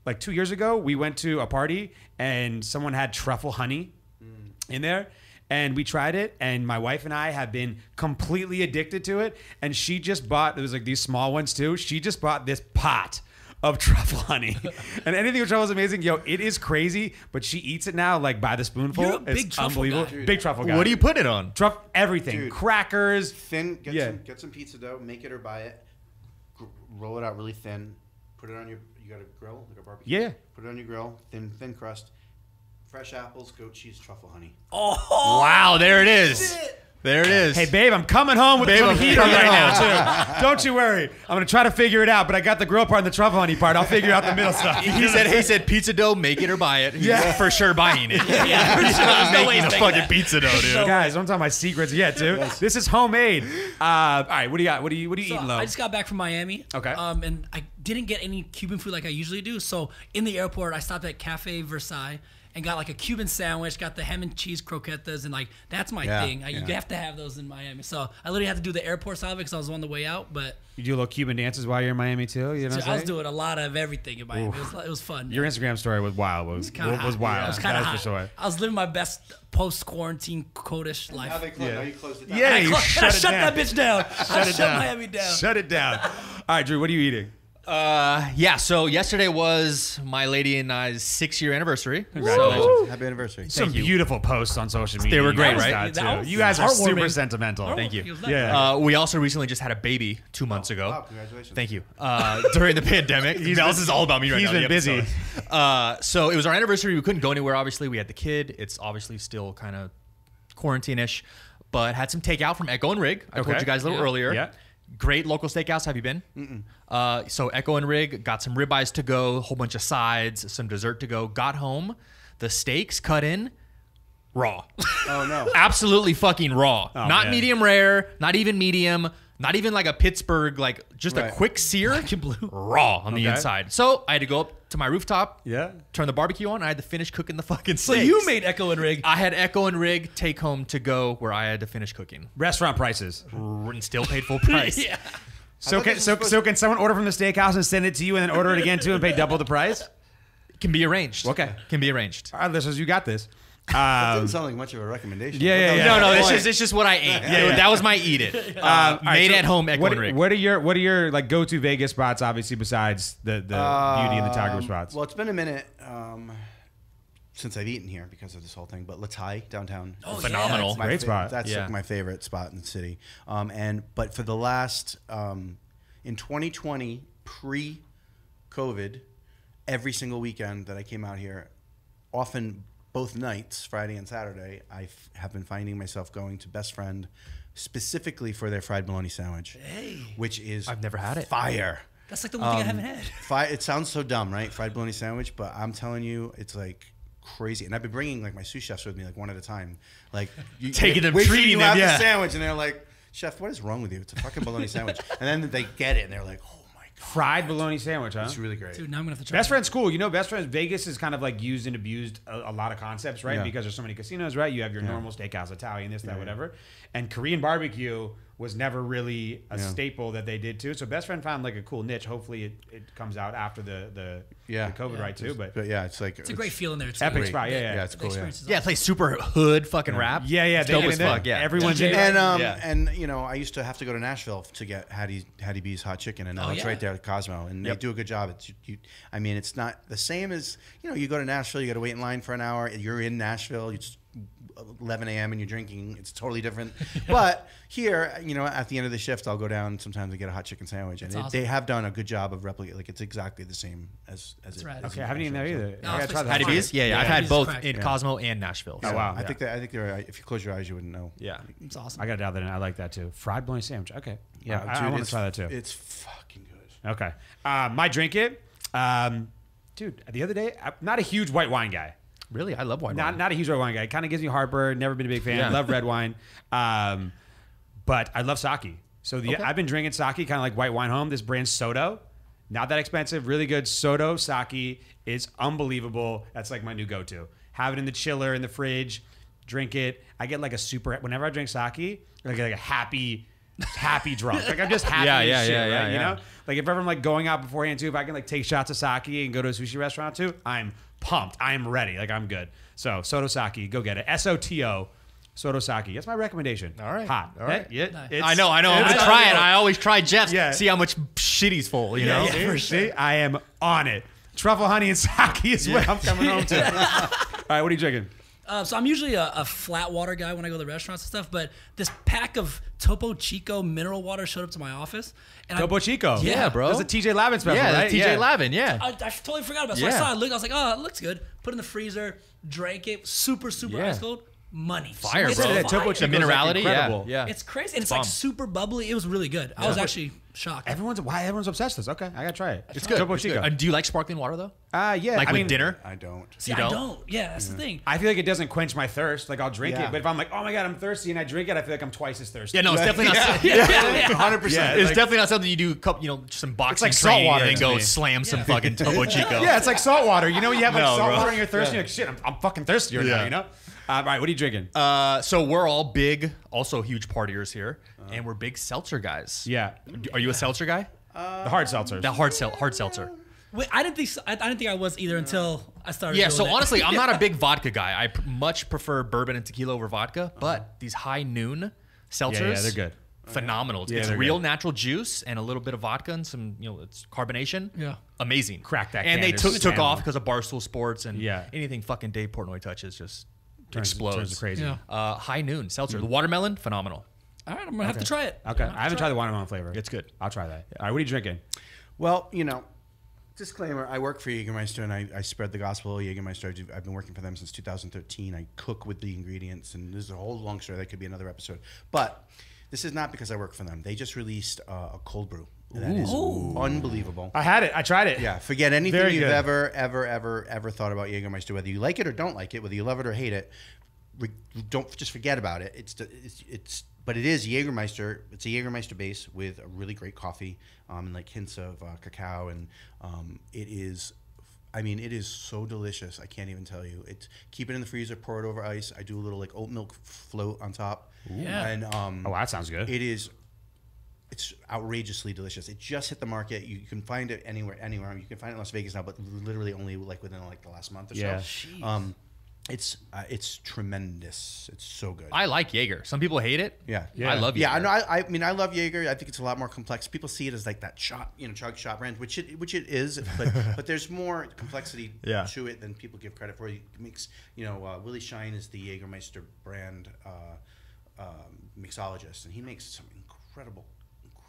A: like two years ago, we went to a party and someone had truffle honey in there, and we tried it. And my wife and I have been completely addicted to it. And she just bought. There was like these small ones too. She just bought this pot. Of truffle honey, and anything with truffle is amazing. Yo, it is crazy, but she eats it now like by the spoonful.
B: You're a
A: it's
B: big truffle
A: unbelievable.
B: guy.
A: Big truffle guy.
C: What do you put it on?
A: Truff everything,
D: Dude.
A: crackers.
D: Thin. Get
A: Yeah.
D: some get some pizza dough. Make it or buy it. Gr- roll it out really thin. Put it on your. You got a grill, like a barbecue.
A: Yeah.
D: Put it on your grill. Thin thin crust. Fresh apples, goat cheese, truffle honey.
B: oh,
C: Wow, there it is. There it is.
A: Hey, babe, I'm coming home with
C: Babe,
A: some
C: I'm
A: heat
C: coming
A: right now, too. Don't you worry. I'm going to try to figure it out, but I got the grill part and the truffle honey part. I'll figure out the middle stuff.
C: He said, "He said pizza dough, make it or buy it." He's
A: Yeah.
C: for sure buying it.
B: yeah, for sure.
C: He's not
B: There's no way
C: making
B: he's
C: a fucking
B: that.
C: pizza dough, dude.
A: Guys, don't tell my secrets yet, dude. This is homemade. Uh, all right, what do you got? What do you What do you
B: So
A: eating, low?
B: I just got back from Miami.
A: Okay.
B: Um, and I didn't get any Cuban food like I usually do. So in the airport, I stopped at Cafe Versailles and got like a Cuban sandwich. Got the ham and cheese croquetas, and like that's my
D: Yeah,
B: thing. I, You have to have those in Miami. So I literally had to do the airport side of it because I was on the way out. But
A: you do a little Cuban dances while you're in Miami too. You know, what
B: I was doing a lot of everything in Miami. It was, it was fun.
A: Your Instagram story was wild. Was
B: kinda
A: was
B: hot.
A: wild.
B: It was kind of
A: for sure.
B: I was living my best post quarantine codish life.
D: Now they close.
A: Yeah.
D: Now you closed it down.
A: Yeah,
B: I,
A: you
B: clo- I
A: shut it
B: shut
A: down.
B: that bitch down. I
A: Shut it
B: shut
A: down.
B: Miami down.
A: Shut it down. All right, Drew. What are you eating?
C: Uh, yeah. So yesterday was my lady and I's six-year anniversary.
A: Congratulations.
D: Happy anniversary.
A: Some
C: Thank you.
A: beautiful posts on social media.
C: They were great, right?
B: That
A: too.
B: was
A: You guys are super
B: heartwarming.
A: sentimental.
C: Thank you.
B: It was nice.
A: Yeah.
C: Uh, we also recently just had a baby two months ago.
D: wow, congratulations.
C: Thank you. Uh, during the pandemic,
A: He's
C: this
A: been-
C: is all about me right
A: he's
C: now.
A: He's
C: been
A: busy.
C: Uh, so it was our anniversary. We couldn't go anywhere. Obviously, we had the kid. It's obviously still kind of quarantine-ish, but had some takeout from Echo and Rig. I
A: Okay.
C: told you guys a little
B: Yeah.
C: earlier.
A: Yeah.
C: Great local steakhouse. Have you been? Uh, so Echo and Rig got some ribeyes to go, a whole bunch of sides, some dessert to go. Got home, the steaks cut in raw.
D: Oh no.
C: absolutely fucking raw.
A: Oh,
C: not
A: man.
C: medium rare, not even medium, not even like a Pittsburgh, like just a quick sear.
B: blue.
C: Raw on the
A: Okay.
C: inside. So I had to go up to my rooftop,
A: Yeah.
C: turn the barbecue on. I had to finish cooking the fucking
B: So
C: steaks.
B: you made Echo and Rig.
C: I had Echo and Rig take home to go where I had to finish cooking.
A: Restaurant prices.
C: And still paid full price.
B: yeah.
A: So
D: thought
A: can
D: this
A: so,
D: supposed-
A: so can someone order from the steakhouse and send it to you and then order it again too and pay double the price?
C: Can be arranged.
A: Okay.
C: Can be arranged.
A: All right, listeners, you got this.
D: That
A: Um,
D: doesn't sound like much of a recommendation.
A: Yeah, yeah, yeah.
C: No, no, it's
A: Boy.
C: just it's just what I ate.
A: yeah.
C: That was my eat it. Uh,
A: um, all right,
C: made
A: so
C: at home Echo
A: what,
C: Rig.
A: What are your what are your like go to Vegas spots? Obviously, besides the the beauty and the tiger
D: Um,
A: spots.
D: Well, it's been a minute um, since I've eaten here because of this whole thing. But Le Thai downtown,
B: Oh,
D: is
B: yeah.
C: Phenomenal.
A: Great
D: fa-
A: spot.
D: That's
C: Yeah.
D: like my favorite spot in the city. Um, and but for the last um, in 2020 pre-COVID, every single weekend that I came out here, often both nights, Friday and Saturday, I f- have been finding myself going to Best Friend specifically for their fried bologna sandwich,
B: Hey.
D: which is
C: I've never had it.
D: Fire.
B: That's like the one thing I
D: Um,
B: haven't had.
D: Fi- it sounds so dumb, right? Fried bologna sandwich, but I'm telling you, it's like crazy. And I've been bringing like my sous chefs with me, like one at a time, like you,
C: Taking them, treating
D: you
C: them,
D: have
C: yeah.
D: the sandwich, and they're like, "Chef, what is wrong with you? It's a fucking bologna sandwich." And then they get it, and they're like, "Oh my god,
A: Fried bologna sandwich, huh?
D: it's really great."
B: Dude, now I'm gonna have to try.
A: Best
B: it.
A: Friend's cool. You know, Best Friends Vegas is kind of like used and abused a, a lot of concepts, right?
D: Yeah.
A: Because there's so many casinos, right? You have your normal steakhouse, Italian, this, that, whatever. And Korean barbecue was never really a
D: Yeah.
A: staple that they did too. So Best Friend found like a cool niche. Hopefully, it, it comes out after the the,
D: Yeah.
A: the COVID right too. But
D: But yeah, it's like
B: It's a great feeling there too.
A: epic
D: great.
A: spot, yeah, yeah,
D: Yeah, it's cool. Yeah.
B: experience is
C: Yeah, it
B: awesome.
C: super hood fucking rap.
A: yeah, yeah.
C: It's dope as
A: there.
C: fuck. Yeah,
A: everyone's
B: DJ
A: in.
D: And um
C: Yeah.
D: and you know I used to have to go to Nashville to get Hattie Hattie B's hot chicken, and now
B: Oh,
D: it's
B: yeah.
D: right there at Cosmo, and
C: Yep.
D: they do a good job. It's you, you, I mean, it's not the same as you know you go to Nashville, you got to wait in line for an hour. You're in Nashville, it's 11 a.m. and you're drinking. It's totally different. But here, you know, at the end of the shift, I'll go down sometimes and get a hot chicken sandwich, and
B: That's
D: it,
B: awesome.
D: they have done a good job of replicating. Like it's exactly the same as as it.
B: right.
A: Okay, I haven't eaten there
D: Nashville,
A: either.
D: so-
B: No,
A: I gotta
B: it's
A: try
B: like
A: that.
C: Hattie
B: fine.
C: B's? Yeah, yeah. I've had both
B: crack.
C: in
D: Yeah.
C: Cosmo and Nashville.
A: Oh,
C: so,
A: wow.
D: I think that I think they're if you close your eyes, you wouldn't know.
C: Yeah.
B: It's awesome.
A: I got to dial that in. I like that too. Fried bologna sandwich. Okay.
D: Yeah,
A: I, I want to try that too.
D: It's fucking good.
A: Okay. Uh, my drink it, um, dude. The other day, I'm not a huge white wine guy.
C: Really, I love white
A: Not
C: wine.
A: not a huge red wine guy. Kind of gives me heartburn. Never been a big fan.
C: Yeah.
A: Love red wine, um, but I love sake. So the,
C: Okay.
A: I've been drinking sake, kind of like white wine home. This brand Soto, not that expensive, really good. Soto sake is unbelievable. That's like my new go-to. Have it in the chiller in the fridge, drink it. I get like a super. Whenever I drink sake, I get like a happy. Happy drunk, like I'm just happy.
C: Yeah,
A: as
C: yeah,
A: shit,
C: yeah,
A: right?
C: yeah,
A: You know, like if ever I'm like going out beforehand too, if I can like take shots of sake and go to a sushi restaurant too, I'm pumped. I am ready. Like I'm good. So Soto Sake, go get it. S O T O, Soto Sake. That's my recommendation.
C: All right.
A: hot.
C: All right.
A: Yeah,
B: Nice.
C: I know, I know. I'm gonna try it. I always try Jeff's.
A: Yeah.
C: See how much shit he's full. You know.
A: Yeah, see, I am on it. Truffle honey and sake is what I'm coming home to. All right, what are you drinking?
B: Uh, so I'm usually a, a flat water guy when I go to the restaurants and stuff, but this pack of Topo Chico mineral water showed up to my office. And
A: Topo
B: I,
A: Chico.
B: Yeah,
C: bro.
A: That's a TJ Lavin special,
C: Yeah,
A: right?
C: that's TJ Lavin. Yeah.
B: I, I totally forgot about it. So I saw it, looked, I was like, oh, it looks good. Put it in the freezer, drank it, super, super
C: Yeah.
B: ice cold. Money.
C: Fire,
B: It's
C: bro.
A: Yeah, Topo. Chico.
C: the minerality.
A: incredible.
C: Yeah. Yeah.
B: It's crazy. And it's
C: bomb.
B: like super bubbly. It was really good. I was actually shocked.
A: Everyone's why everyone's obsessed with this. Okay, I gotta try it.
C: it's good.
A: Topo
C: It's good.
A: Chico.
C: Uh, do you like sparkling water though?
A: Uh, yeah.
C: Like
A: I
C: with
A: mean,
C: dinner?
D: I don't.
B: See,
C: you
B: I
C: don't?
B: don't. Yeah, that's the thing.
A: I feel like it doesn't quench my thirst. Like I'll drink
D: Yeah.
A: it, but if I'm like, oh my god, I'm thirsty, and I drink it, I feel like I'm twice as thirsty.
C: Yeah, no, it's definitely not.
B: Yeah, yeah, yeah.
D: Hundred
A: Yeah,
D: percent.
C: It's
A: like-
C: definitely not something you do. Cup, you know, some boxing
A: like salt
C: training
A: water
C: and then go
A: me.
C: slam some
B: Yeah.
C: fucking Topo Chico.
A: Yeah, it's like salt water. You know, you have like
C: No,
A: salt
C: bro.
A: water and you're thirsty. You're like, shit, I'm, I'm fucking thirstier now.
C: Yeah.
A: You know. Uh, all right, what are you drinking?
C: Uh, so we're all big, also huge partiers here, Uh-huh. and we're big seltzer guys.
A: yeah,
C: Are you a seltzer guy?
A: the hard seltzers.
C: The hard sel- hard seltzer.
B: Wait, I didn't think so, I, I didn't think I was either until I started.
C: Yeah.
B: doing
C: So
B: it.
C: honestly, I'm not a big vodka guy. I pr- much prefer bourbon and tequila over vodka. Uh-huh. But these high noon seltzers,
A: yeah, yeah, they're good.
C: phenomenal. It's,
A: Yeah,
C: it's
A: they're
C: real
A: good.
C: natural juice and a little bit of vodka and some, you know, it's carbonation.
B: Yeah.
C: amazing.
A: Crack that
C: And
A: can,
C: they
A: there's
C: took took
A: stamina.
C: off because of Barstool Sports and
A: Yeah.
C: anything fucking Dave Portnoy touches just
A: Turns-
C: explodes.
A: turns crazy.
B: Yeah.
C: Uh, high noon seltzer, mm-hmm. the watermelon, phenomenal.
B: All right, I'm gonna have to try it.
A: Okay,
B: I'm
A: I haven't
B: try
A: tried the watermelon flavor.
C: It's good.
A: I'll try that. All right, what are you drinking?
D: Well, you know, disclaimer: I work for Jägermeister, and I, I spread the gospel of Jägermeister. I do- I've been working for them since 2013. I cook with the ingredients, and this is a whole long story. That could be another episode. But this is not because I work for them. They just released uh, a cold brew that is unbelievable.
A: I had it. I tried it.
D: Yeah, forget anything
A: Very
D: you've
A: good.
D: ever, ever, ever, ever thought about Jägermeister. Whether you like it or don't like it, whether you love it or hate it, re- don't just forget about it. It's it's, it's but it is Jägermeister. It's a Jägermeister base with a really great coffee um, and like hints of uh, cacao, and um, it is. I mean, it is so delicious. I can't even tell you. It's keep it in the freezer, pour it over ice. I do a little like oat milk float on top,
B: Yeah.
D: and um,
A: Oh, that sounds good.
D: it is. It's outrageously delicious. It just hit the market. You can find it anywhere, anywhere. You can find it in Las Vegas now, but literally only like within like the last month or
A: Yeah.
D: so. Um, it's uh, it's tremendous. It's so good.
C: I like Jaeger. Some people hate it.
D: yeah,
A: Yeah.
C: I love
D: yeah. I know. I, I mean, I love Jaeger. I think it's a lot more complex. People see it as like that shot, you know, chug shot brand, which it which it is, but but there's more complexity
C: Yeah.
D: to it than people give credit for. It makes you know, uh, Willie Shine is the Jägermeister brand uh, um, mixologist, and he makes some incredible.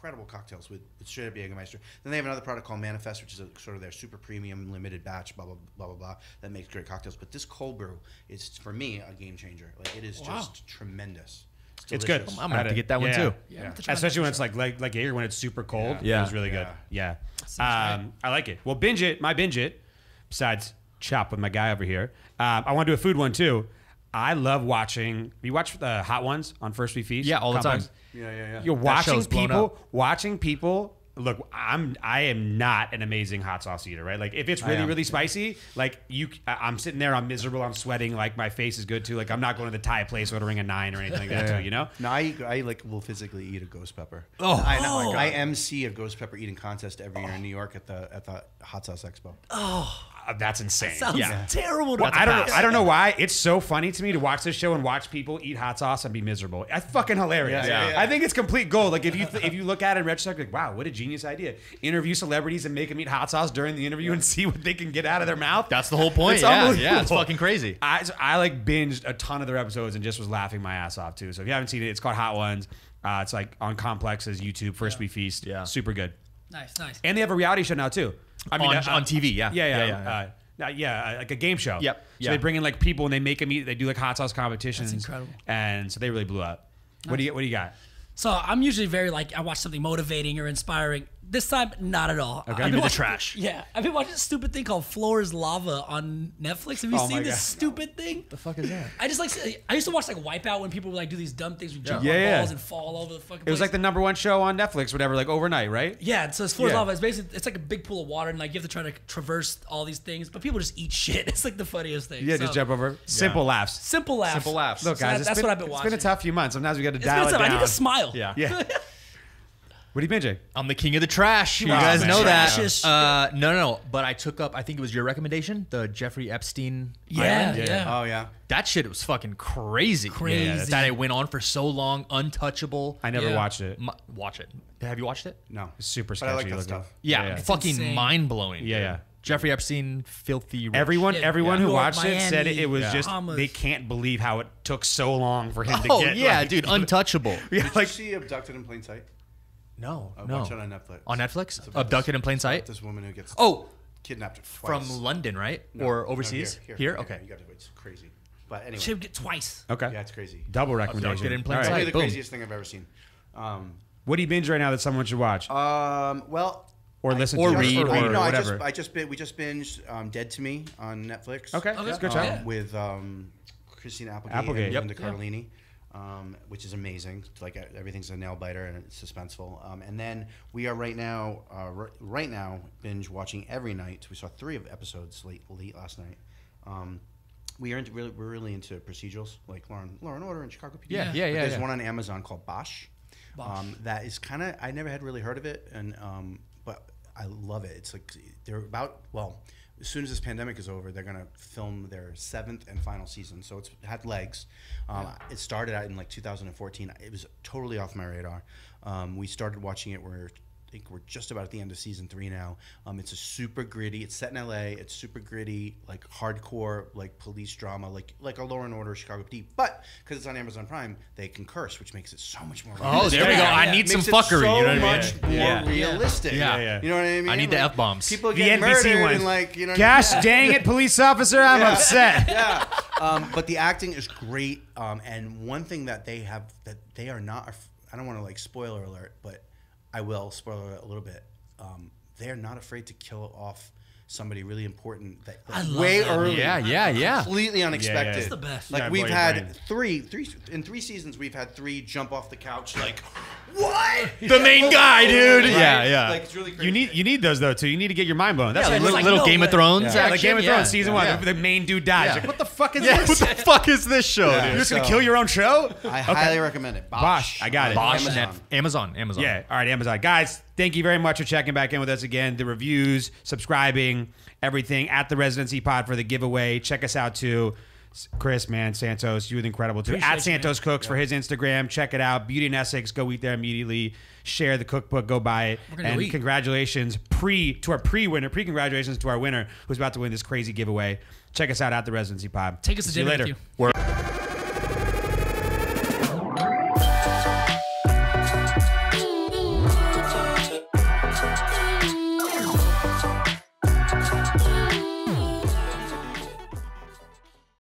D: Incredible cocktails with, with straight up Jägermeister. Then they have another product called Manifest, which is a, sort of their super premium limited batch, blah blah blah blah blah, that makes great cocktails. But this cold brew is for me a game changer. Like it is
B: Wow.
D: just tremendous.
A: It's good.
D: delicious.
C: I'm gonna have to get that one
A: Yeah.
C: too.
B: Yeah, I'm gonna try
A: Especially when it's like like like Jaeger when it's super cold.
C: Yeah.
A: it was really good.
D: Yeah.
A: Yeah, um, I like it. Well, binge it. My binge it. Besides chop with my guy over here, um, I want to do a food one too. I love watching. You watch the Hot Ones on First We Feast.
C: Yeah, all the
A: Complex?
C: time.
D: Yeah, yeah, yeah.
A: You're watching people. Watching people. Look, I'm. I am not an amazing hot sauce eater, right? Like if it's really, really spicy, like you, I- I'm sitting there, I'm miserable, I'm sweating, like my face is good too. Like I'm not going to the Thai place ordering a nine or anything like that too. You know?
D: No, I, I like will physically eat a ghost pepper.
C: Oh.
D: I know.
B: Oh.
D: I MC a ghost pepper eating contest every year in New York at the at the Hot Sauce Expo. Oh.
A: Uh, that's insane.
B: Sounds
C: Yeah.
B: terrible. To
A: Well, I don't.
C: pass.
A: I don't know why. It's so funny to me to watch this show and watch people eat hot sauce and be miserable. That's fucking hilarious.
D: Yeah, yeah, yeah.
A: I think it's complete gold. Like if you th- if you look at it in retrospect, like wow, what a genius idea. Interview celebrities and make them eat hot sauce during the interview and see what they can get out of their mouth.
C: That's the whole point.
A: It's
C: yeah, yeah, it's fucking crazy.
A: I, I like binged a ton of their episodes and just was laughing my ass off too. So if you haven't seen it, it's called Hot Ones. Uh, it's like on Complex's YouTube, First We Feast.
C: Yeah.
A: super good.
B: Nice, nice.
A: And they have a reality show now too. I
C: On-
A: uh,
C: on TV, yeah.
A: yeah, yeah,
C: Yeah,
A: yeah.
C: yeah, yeah.
A: Uh, uh, yeah, uh, like a game show.
C: Yep,
A: So
C: yeah.
A: they bring in like people and they make them eat. They do like hot sauce competitions.
B: That's incredible.
A: And so they really blew up. What do you What do you got?
B: So I'm usually very like I watch something motivating or inspiring. This time, not at all. Okay,
C: Give me the trash.
B: Yeah, I've been watching this stupid thing called Floor is Lava on Netflix. Have you
A: Oh my
B: seen this
A: God.
B: stupid thing?
C: The fuck is that?
B: I just like I used to watch like Wipeout when people would like do these dumb things, with jump
A: Yeah,
B: on
A: yeah.
B: balls and fall over the fucking.
A: It was like the number one show on Netflix, whatever, like overnight, right?
B: Yeah, so it's floor is
A: Yeah.
B: lava. It's basically it's like a big pool of water, and like you have to try to traverse all these things, but people just eat shit. It's like the funniest thing.
A: Yeah,
B: So,
A: just jump over. Simple laughs.
B: Simple laughs.
C: Simple laughs.
A: Look,
B: So
A: guys,
B: that-
A: it's
B: that's
A: been,
B: what I've been
A: It's
B: watching.
A: been a tough few months. Sometimes we got to
B: It's
A: dial
B: been
A: it
B: tough. I need to smile.
C: Yeah.
A: Yeah. What do you binging?
C: I'm the king of the trash. You
B: Oh,
C: guys
A: man.
C: know that. Uh, no, no, no. But I took up. I think it was your recommendation, the Jeffrey Epstein.
B: Yeah,
C: Island.
B: yeah.
A: Yeah.
D: Oh yeah.
C: That shit was fucking crazy.
B: Crazy.
C: that it went on for so long, untouchable.
A: I never
B: Yeah.
A: watched it.
C: M- watch it. Have you watched it?
D: No.
A: It's super
D: But I like
A: sketchy
D: that
A: looking.
D: stuff.
C: Yeah,
A: Yeah, yeah.
C: fucking mind blowing.
A: Yeah, yeah.
C: Jeffrey Epstein, filthy. Rich.
A: Everyone,
B: Yeah.
A: everyone
B: Yeah.
A: who
B: New York,
A: watched it said it, it was
B: Miami,
A: just
B: Bahamas.
A: they can't believe how it took so long for him to
C: Oh
A: get.
C: yeah,
A: like-
C: dude, untouchable.
A: Yeah,
D: Did
A: like
D: you see Abducted in Plain Sight?
C: No,
D: I
C: no.
D: watched it on Netflix.
C: On Netflix,
D: It's about
C: abducted
D: this-
C: in plain sight.
D: This woman who gets
C: Oh,
D: kidnapped
C: from
D: twice.
C: London, right?
D: No,
C: or
D: no,
C: overseas?
D: here,
C: here,
D: here,
C: okay.
D: You got to. It's crazy. But anyway,
B: Should get twice.
A: okay,
D: yeah, it's crazy.
A: double recommendation.
C: Abducted in plain
A: All right.
C: sight.
D: Probably the
C: boom.
D: craziest thing I've ever seen. Um,
A: What do you binge right now that someone should watch
D: um, well,
A: or
D: I-
A: listen
C: or
A: to
C: read
A: or,
C: or-
A: read
D: no,
A: or
D: I
A: whatever?
D: just, I just bin- we just binged um, Dead to Me on Netflix.
A: okay,
B: Okay.
A: that's a good
B: Um,
A: show.
B: Yeah.
D: with um, Christina Applegate,
A: Applegate.
D: and
A: Yep.
D: Linda
B: Yeah.
D: Cardellini, um, which is amazing. Like uh, everything's a nail biter and it's suspenseful. Um, and then we are right now, uh, r- right now, binge watching every night. We saw three of episodes late, late last night. Um, we are into, really, we're really into procedurals like Law and, Law and Order and Chicago PD.
C: Yeah, yeah,
D: But
C: yeah,
D: There's
C: yeah.
D: one on Amazon called Bosch.
B: Bosch.
D: Um, that is kind of I never had really heard of it, and um, but I love it. It's like they're about well, as soon as this pandemic is over, they're gonna film their seventh and final season. So it's had legs. Um, It started out in like 2014. It was totally off my radar. Um, we started watching it. We're I think we're just about at the end of season three now. Um, it's a super gritty. It's set in L.A. It's super gritty, like hardcore, like police drama, like like a Law and Order, Chicago PD. But because it's on Amazon Prime, they can curse, which makes it so much more.
C: Oh, there we go. I need some fuckery.
D: So
C: you know what I mean?
D: much more
C: Yeah.
D: realistic.
C: Yeah.
A: Yeah.
D: You know what I mean?
C: I need the F-bombs.
D: People
A: The
D: get
A: NBC
D: murdered
A: ones.
D: and like you know.
A: Gosh
D: yeah.
A: dang it, police officer! I'm
D: Yeah.
A: upset.
D: yeah. Um, but the acting is great. Um, and one thing that they have that they are not. I don't want to like spoiler alert, but I will spoil alert a little bit. Um, they are not afraid to kill off somebody really important that
B: I love
D: way
B: that.
D: early.
C: Yeah, yeah, yeah.
D: Completely unexpected.
A: It's
B: the best.
D: Like
A: Gotta
D: we've had
A: brain.
D: three, three in three seasons. We've had three jump off the couch like, what?
C: The main guy, dude.
D: Right?
C: Yeah, yeah.
D: Like it's really crazy.
A: You need you need those though too. You need to get your mind blown. That's
C: yeah,
A: like,
C: little,
B: like,
C: little
B: no
C: Game of
B: way.
C: Thrones.
A: yeah, like. Game of
C: Yeah.
A: Thrones season one.
C: Yeah.
A: The, the main dude dies.
C: Yeah.
A: Like, what the fuck is
C: Yeah,
A: this?
C: what the fuck is this show,
D: Yeah.
C: dude?
A: You're just gonna
D: So-
A: kill your own show?
D: I highly recommend it. Bosch.
A: Bosch, I got it.
C: Bosch,
D: Amazon.
C: Amazon. Amazon, Amazon.
A: Yeah. All right, Amazon. Guys, thank you very much for checking back in with us again. The reviews, subscribing, everything at the Residency Pod for the giveaway. Check us out too. Chris, man, Santos, you were incredible too.
B: Appreciate
A: at
B: you,
A: Santos Cooks for his Instagram. Check it out. Beauty and Essex. Go eat there immediately. Share the cookbook. Go buy it. And
B: eat.
A: congratulations pre to our pre winner. Pre congratulations to our winner who's about to win this crazy giveaway. Check us out at the Residency Pod.
B: Take us to
A: See you
B: dinner
A: later.
B: with you.
C: We're-